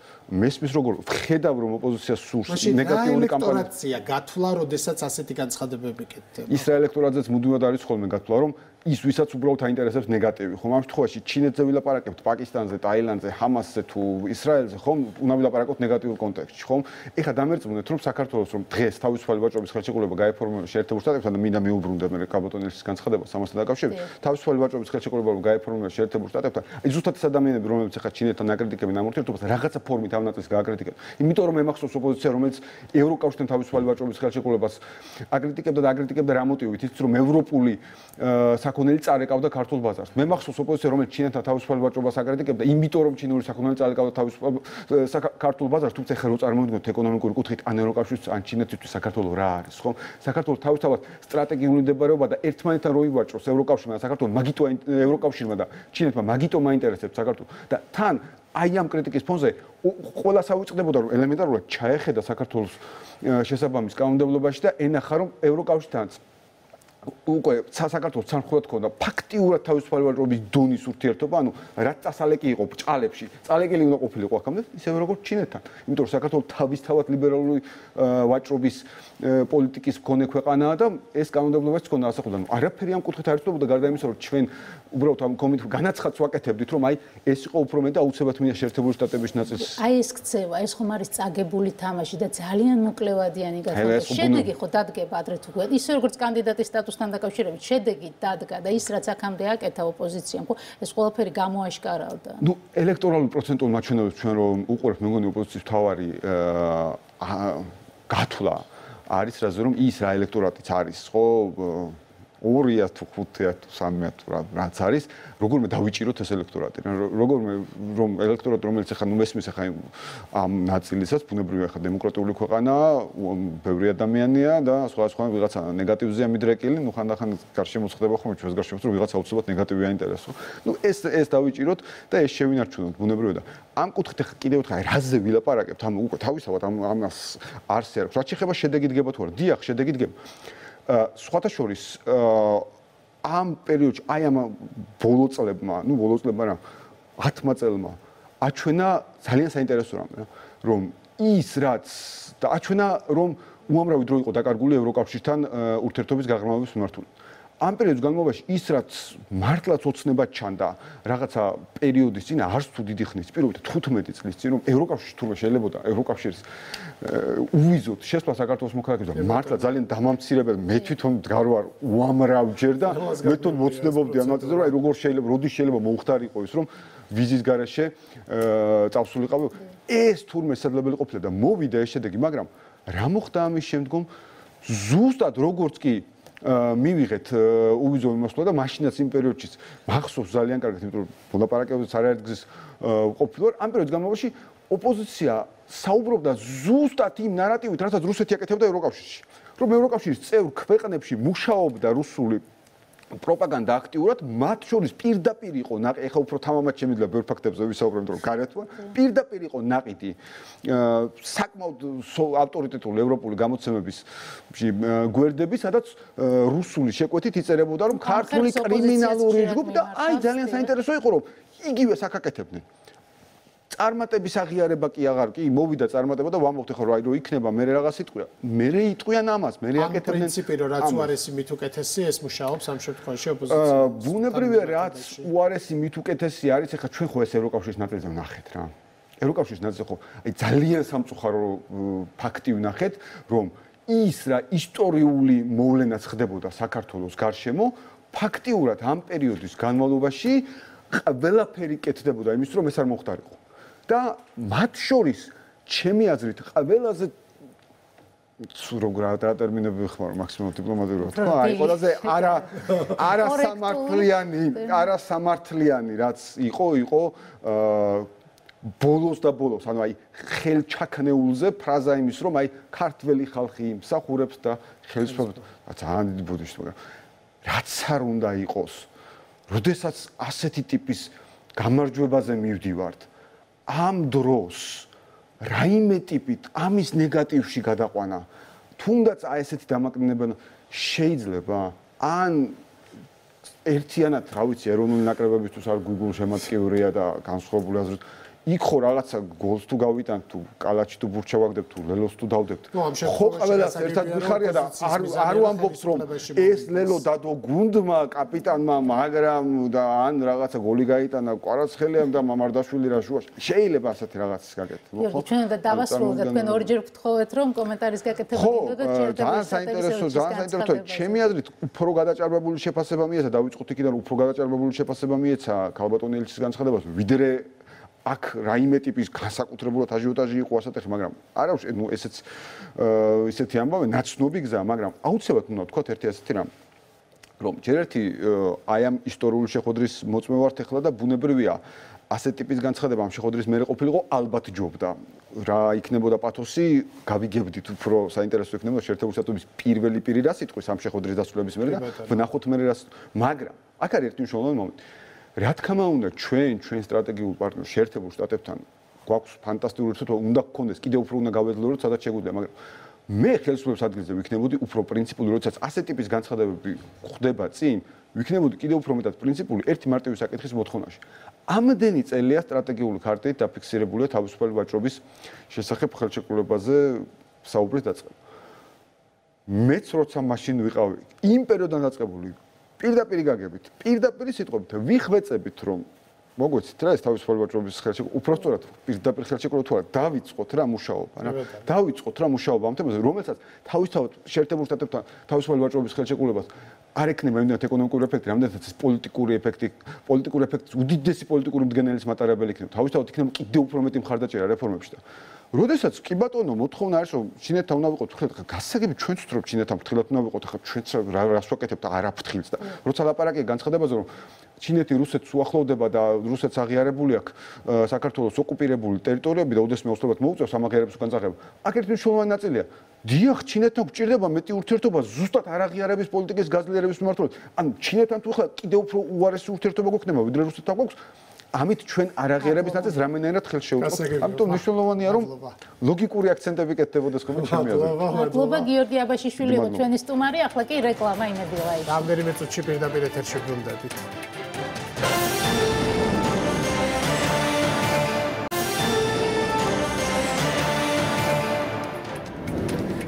მესმის როგორ ხედავ რომ ოპოზიცია სურს ნეგატიური კამპანია გათვლა როდესაც ასეთი განცხადებები კეთდება? ის რა ელექტორატზეც მუდმივად არის ხოლმე გათვლა რომ ის ვისაც უბრალოდ აინტერესებს ნეგატივი. ხომ ამ შემთხვევაში ჩინეთზე ვილაპარაკებთ პაკისტანზე ტაილანდზე ჰამასზე თუ ისრაელზე ხომ უნდა ვილაპარაკოთ ნეგატიურ კონტექსტში? ხომ? ეხლა დამერწმუნეთ რომ საქართველოს რომ დღეს თავისუფალი ვაჭრობის ხელშეკრულება გაეფორმება შეერთებულ შტატებთან და მინდა მიუბრუნდე მე კაბოტონელის განცხადება სამასთან დაკავშირებით. თავისუფალი ვაჭრობის ხელშეკრულება რომ გაეფორმება შეერთებულ შტატებთან აი ზუსტად ეს ადამიანები რომლებიც ეხლა ჩინეთთან აკრიტიკებენ ამ ურთიერთობას რაღაცა ფორმით ამ ნაწილს გააკრიტიკებენ იმიტომ რომ ემახსოვს ოპოზიცია რომელიც ევროკავშირთან თავისუფალი ვაჭრობის ხელშეკრულებას აკრიტიკებდა და აკრიტიკებდა რა მოტივით? ის რომ ევროპული საქონელი წარეკავდა ქართულ ბაზარს. მე მახსოვს ოპოზიცია რომელიც ჩინეთთან თავისუფალ ვაჭრობას აკრიტიკებდა, იმიტომ რომ ჩინური საქონელი წარეკავდა თავისუფალ ქართულ ბაზარს, თუმცა ხე რო წარმოვიდგინოთ ეკონომიკური კუთხით ან ევროკავშირის ან ჩინეთისთვის საქართველოს რა არის, ხო? საქართველოს თავისთავად სტრატეგიული მდებარეობა და ერთმანეთთან რო ივაჭროს ევროკავშირმა და საქართველოს მაგიტო ევროკავშირმა და ჩინეთმა მაგიტო მაინტერესებს საქართველოს და თან აი ამ კრიტიკის ფონზე ყველა საუწყდებოდა რომ ელემენტარულად ჩაეხედა საქართველოს შესაბამის კანონმდებლობაში და ენახა რომ ევროკავშირთან უკვე საქართველოს სამხრეთ ქონდა ფაქტიურად თავისუფალი ვაჭრობის დონის ურთიერთობა, ანუ რაც წასალეკი იყო ბჭალებში, წალეკილი უნდა ყოფილიყო აქამდე, ისევე როგორც ჩინეთთან. იმიტომ რომ საქართველოს თავისთავად ლიბერალური ვაჭრობის პოლიტიკის მქონე ქვეყანაა და ეს კანონმდებლობაც ჰქონდა ასახულთან. არაფერი ამ კუთხით არ იწვებოდა გარდა იმისა, რომ ჩვენ უბრალოდ ამ კომიტ განაცხადს ვაკეთებდით, რომ აი ეს იყო უფრო მეტი და აუცილებლად მინდა შეერთებული შტატების ნაწილს. აი ეს ქცევა, ეს ხომ არის წაგებული თამაში და ძალიან მოკლევადიანი გახდა. შედეგი ხო დადგება ადრე თუ გვეტ, ისე როგორც კანდიდატის სტატუსთან დაკავშირებით შედეგი დადგა და ის რაც აქამდე აკეთა ოპოზიციამ, ხო ეს ყველაფერი გამოაშკარავდა. ნუ ელექტორალური პროცენტული მაჩვენებლები ჩვენ რომ უყურებთ, მე მგონი ოპოზიციის თავარი აა გათვლა არის რაზე რომ ის რა ელექტორატიც არის, ხო 200 თუ 500 თუ 300 თუ რაც არის, როგორმე დავიჭიროთ ეს ელექტორატი. როგორმე რომ ელექტორატი რომელიც ახლა ნუ მესმის ახლა ამ ნაწილისას ბუნებრივია ახლა დემოკრატიული ქვეყანაა, ბევრი ადამიანია და სხვა სხვა ვიღაცა ნეგატივზეა მიდრეკილი, ნუ ხანდახან გარშემო ხდება ხოლმე ჩვენს გარშემო, რომ ვიღაცა აუცილებლად ნეგატივი აინტერესო. ნუ ეს ეს დავიჭიროთ და ეს შევინარჩუნოთ ბუნებრივია და ამ კუთხით ახლა კიდევ ერთხელ რაზე ვილაპარაკებთ? ამ უკვე თავისთავად ამ ამას არს არის. რა შეიძლება შედეგი დგება თუ არა? დიახ, შედეგი დგება. სხვათა შორის ამ პერიოდში აი ამ ბოლო წლებმა, ну ბოლო წლებმა რა 10 წელმა აჩვენა ძალიან საინტერესო რამე, რომ ის რაც და აჩვენა რომ უამრავი დრო იყო დაკარგული ევროკავშირთან ურთიერთობის გაღრმავების მიმართულებით. ამ პერიოდის განმავლობაში ის რაც მართლაც ოცნებად ჩანდა რაღაცა პერიოდის წინ არც თუ დიდი ხნის პირობით 15 წლის წინ რომ ევროკავშირი თურმე შეიძლებოდა ევროკავშირის უვიზოთ შესვლა საქართველოს მოქალაქეებს და მართლა ძალიან დამამცირებელი მე თვითონ დგარ ვარ უამრავჯერ და მე თვითონ მოცნებობდი ამაზე რომ აი როგორ შეიძლება როდის შეიძლება მომხდარიყო ის რომ ვიზის garaშე წავსულიყავი ეს თურმე შესაძლებელი ყოფილა და მოვიდა ეს შედეგი მაგრამ რა მოხდა ამის შემდგომ? ზუსტად როგორც კი მივიღეთ უვიზო მიმოსვლა და მაშინაც იმ პერიოდშიც მახსოვს ძალიან კარგად, იმიტომ რომ ბოლაპარაკებებს არაერთ გზის ყოფილვარ, ამ პერიოდის განმავლობაში ოპოზიცია საუბრობდა ზუსტად იმ ნარატივით, რასაც რუსეთი აკეთებდა ევროკავშირში. რომ ევროკავშირის წევრ ქვეყნებში მუშაობდა რუსული პროპაგანდა აქტიურად მათ შორის პირდაპირ იყო ნაყი ეხა უფრო თამამად შემიძლია ბევრ ფაქტებზე ვისაუბრებთ რომ გარეთ ვარ პირდაპირ იყო ნაყიდი საკმაოდ ავტორიტეტული ევროპული გამოცემების გვერდები სადაც რუსული შეკვეთით იწერებოდა რომ ქართული კრიმინალური ჯგუფი და აი ძალიან საინტერესო იყო რომ იგივე საქაკეთებდნენ წარმატების აღიარება კი აღარ კი მოვიდა წარმატება და ვამბობთ ხო რომ აი რომ იქნება მე რაღაც იტყვია. მე რე იტყვიან ამას? მე რე აკეთებდნენ? პრინციპი რომ რაც უარესი მით უკეთესი ეს მუშაობს ამ შემთხვევაში ოპოზიცია ბუნებრივია რაც უარესი მით უკეთესი არის ეხლა ჩვენ ხო ეს ევროკავშირის ნაწილზე ვნახეთ რა. ევროკავშირის ნაწილზე ხო აი ძალიან სამწუხარო ფაქტი ვნახეთ რომ ის რა ისტორიული მოვლენაც ხდებოდა საქართველოს გარშემო ფაქტიურად ამ პერიოდის განმავლობაში ყველაფერი კეთდებოდა იმის რომ ეს არ მოხდარიყო და მათ შორის ჩემი აზრით ყველაზე როგორ რა ტერმინები ხმარ მაქსიმუმ დიპლომატიურად თქვა აი ყველაზე არა არა სამართლიანი არა სამართლიანი რაც იყო იყო ბოლოს და ბოლოს. ანუ აი ხელჩაქნეულზე ფრაზა იმის რომ აი ქართველი ხალხი იმსახურებს და ხელისუფლება ძალიან დიდი ბუდისტი მაგრამ რაც არ უნდა იყოს როდესაც ასეთი ტიპის გამარჯვებაზე მივდივართ ამ დროს რაიმე ტიპით ამის ნეგატივში გადაყვანა. თუნდაც აი ესეთი დამაკნინება შეიძლება ან ერთიანად რა ვიცი ეროვნული ნაკრებებისთვის არ გუგულ შემატკივრია და განსხვავებული აზრით იქ ხო რაღაცა გოლს თუ გავიტანთ თუ კალაჩი თუ ბურჩა ვაგდებ თუ ლელოს თუ დავდებ ხო ყველას ერთად მიხარია და არ არ ვამბობს რომ ეს ლელო დადო გუნდმა კაპიტანმა მაგრამ და ან რაღაცა გოლი გაიტანა კვარაცხელიამ და მამარდაშვილი რა შუაში. შეიძლება ასეთი რაღაცის გაკეთება ხო? ჩვენ და დავასრულოთ. და თქვენ ორჯერ გთხოვეთ რომ კომენტარის გაკეთება დიდო და ჩერდება ძალიან საინტერესო ძალიან საინტერესო. ჩემი აზრით უფრო გადაჭარბებული შეფასება მიეცა. დავიწყოთ იქიდან უფრო გადაჭარბებული შეფასება მიეცა ქალბატონი ელჩის განცხადებას. ვიდრე აქ რაიმე ტიპის განსაკუთრებულად აჟიოტაჟი იყო ასეთახი, მაგრამ არა უშ, ნუ ესეც ისეთი ამბავი, ნაცნობი გზა, მაგრამ აუცილებლად უნდა თქვა ერთი ასეთი რამ. რომ ჯერ ერთი აი ამ ისტორიული შეხვედრის მოწმე ვართ ახლა და ბუნებრივია ასეთ ტიპის განცხადება ამ შეხვედრის მერე ყოფილიყო ალბათ ჯობდა. რა იქნებოდა პათოსი, გავიგებდით უფრო საინტერესო იქნებოდა შეერთებული შტატების პირველი პირი რა სიტყვის ამ შეხვედრის დასრულების მერე და ვნახოთ მერე რა მაგრამ აქ არის ერთი მნიშვნელოვანი მომენტი. რა თქმა უნდა ჩვენ ჩვენ სტრატეგიულ პარტნიორ შეერთებულ შტატებთან გვაქვს ფანტასტიკური ურთიერთობა უნდა გქონდეს კიდევ უფრო უნდა გავედლოთ სადაც შეგვიძლია მაგრამ მე ხელისუფლების ადგილზე ვიქნებოდი უფრო პრინციპული როდესაც ასეთ ტიპის განცხადებები ხდება წინ ვიქნებოდი კიდევ უფრო მეტად პრინციპული ერთი მარტივი საკითხის მოთხოვნაში. ამდენი წელია სტრატეგიული ქარტით დაფიქსირებულია თავისუფალი ვაჭრობის შესახებ ხელშეკრულებაზე საუბრის დაწყება. მეც როცა მაშინ ვიყავი იმ პერიოდიდან დაწყებული პირდაპირ გაგებით, პირდაპირ სიტყვებით ვიხვეწებით რომ მოგვეცით რა ეს თავისუფალი ვაჭრობის ხელშეკრულება, უფრო სწორად პირდაპირ ხელშეკრულება თუ არა, დავიწყოთ რა მუშაობა რა. დავიწყოთ რა მუშაობა ამ თემაზე, რომელსაც თავისთავად შეერთებულ შტატებთან თავისუფალი ვაჭრობის ხელშეკრულებას არ ექნება იმდენად ეკონომიკური ეფექტი, რამდენადაც ეს პოლიტიკური ეფექტი, პოლიტიკური ეფექტი უდიდესი პოლიტიკური მდგენელის მატარებელი იქნება. თავისთავად იქნება კიდევ უფრო მეტი მხარდაჭერა რეფორმებში და როდესაც კი ბატონო მოთხოვნა არის რომ ჩინეთთან უნდა ვიყოთ თქვენ გასაგები ჩვენც ვთქვით ჩინეთთან ფრთხილად უნდა ვიყოთ ახლა ჩვენც რას ვაკეთებთ არაფრთხილს და როცა ლაპარაკია განცხადებაზე რომ ჩინეთი რუსეთს უახლოვდება და რუსეთს აღიარებული აქვს საქართველოს ოკუპირებული ტერიტორიები და უდესმე ოსლებად მოუწევს ამ აღიარების განცხადება აქ ერთი მნიშვნელოვანი ნაწილია. დიახ ჩინეთთან გვჭირდება მეტი ურთიერთობა ზუსტად არ აღიარების პოლიტიკის გაძლიერების მიმართულებით. ან ჩინეთთან თუ ახლა კიდევ უფრო უარესი ურთიერთობა გვექნება ვიდრე რუსეთთან გვაქვს ამით ჩვენ არაღიარების ნაწილს რამდენად ხელს შეუწყობთ. ამიტომ მნიშვნელოვანია რომ ლოგიკური აქცენტები კეთდებოდეს ხოლმე ჩემი აზრით. მადლობა გიორგი აბაშიშვილი იყო ჩვენი სტუმარი, ახლა კი რეკლამა იმედი ლაივ. რამდენიმე წუთში პირდაპირ ეთერში ბრუნდებით.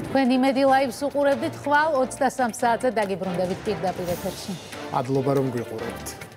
თქვენ იმედი ლაივს უყურებთ ხვალ 23 საათზე დაგიბრუნდებით პირდაპირ ეთერში. მადლობა რომ გვიყურებთ.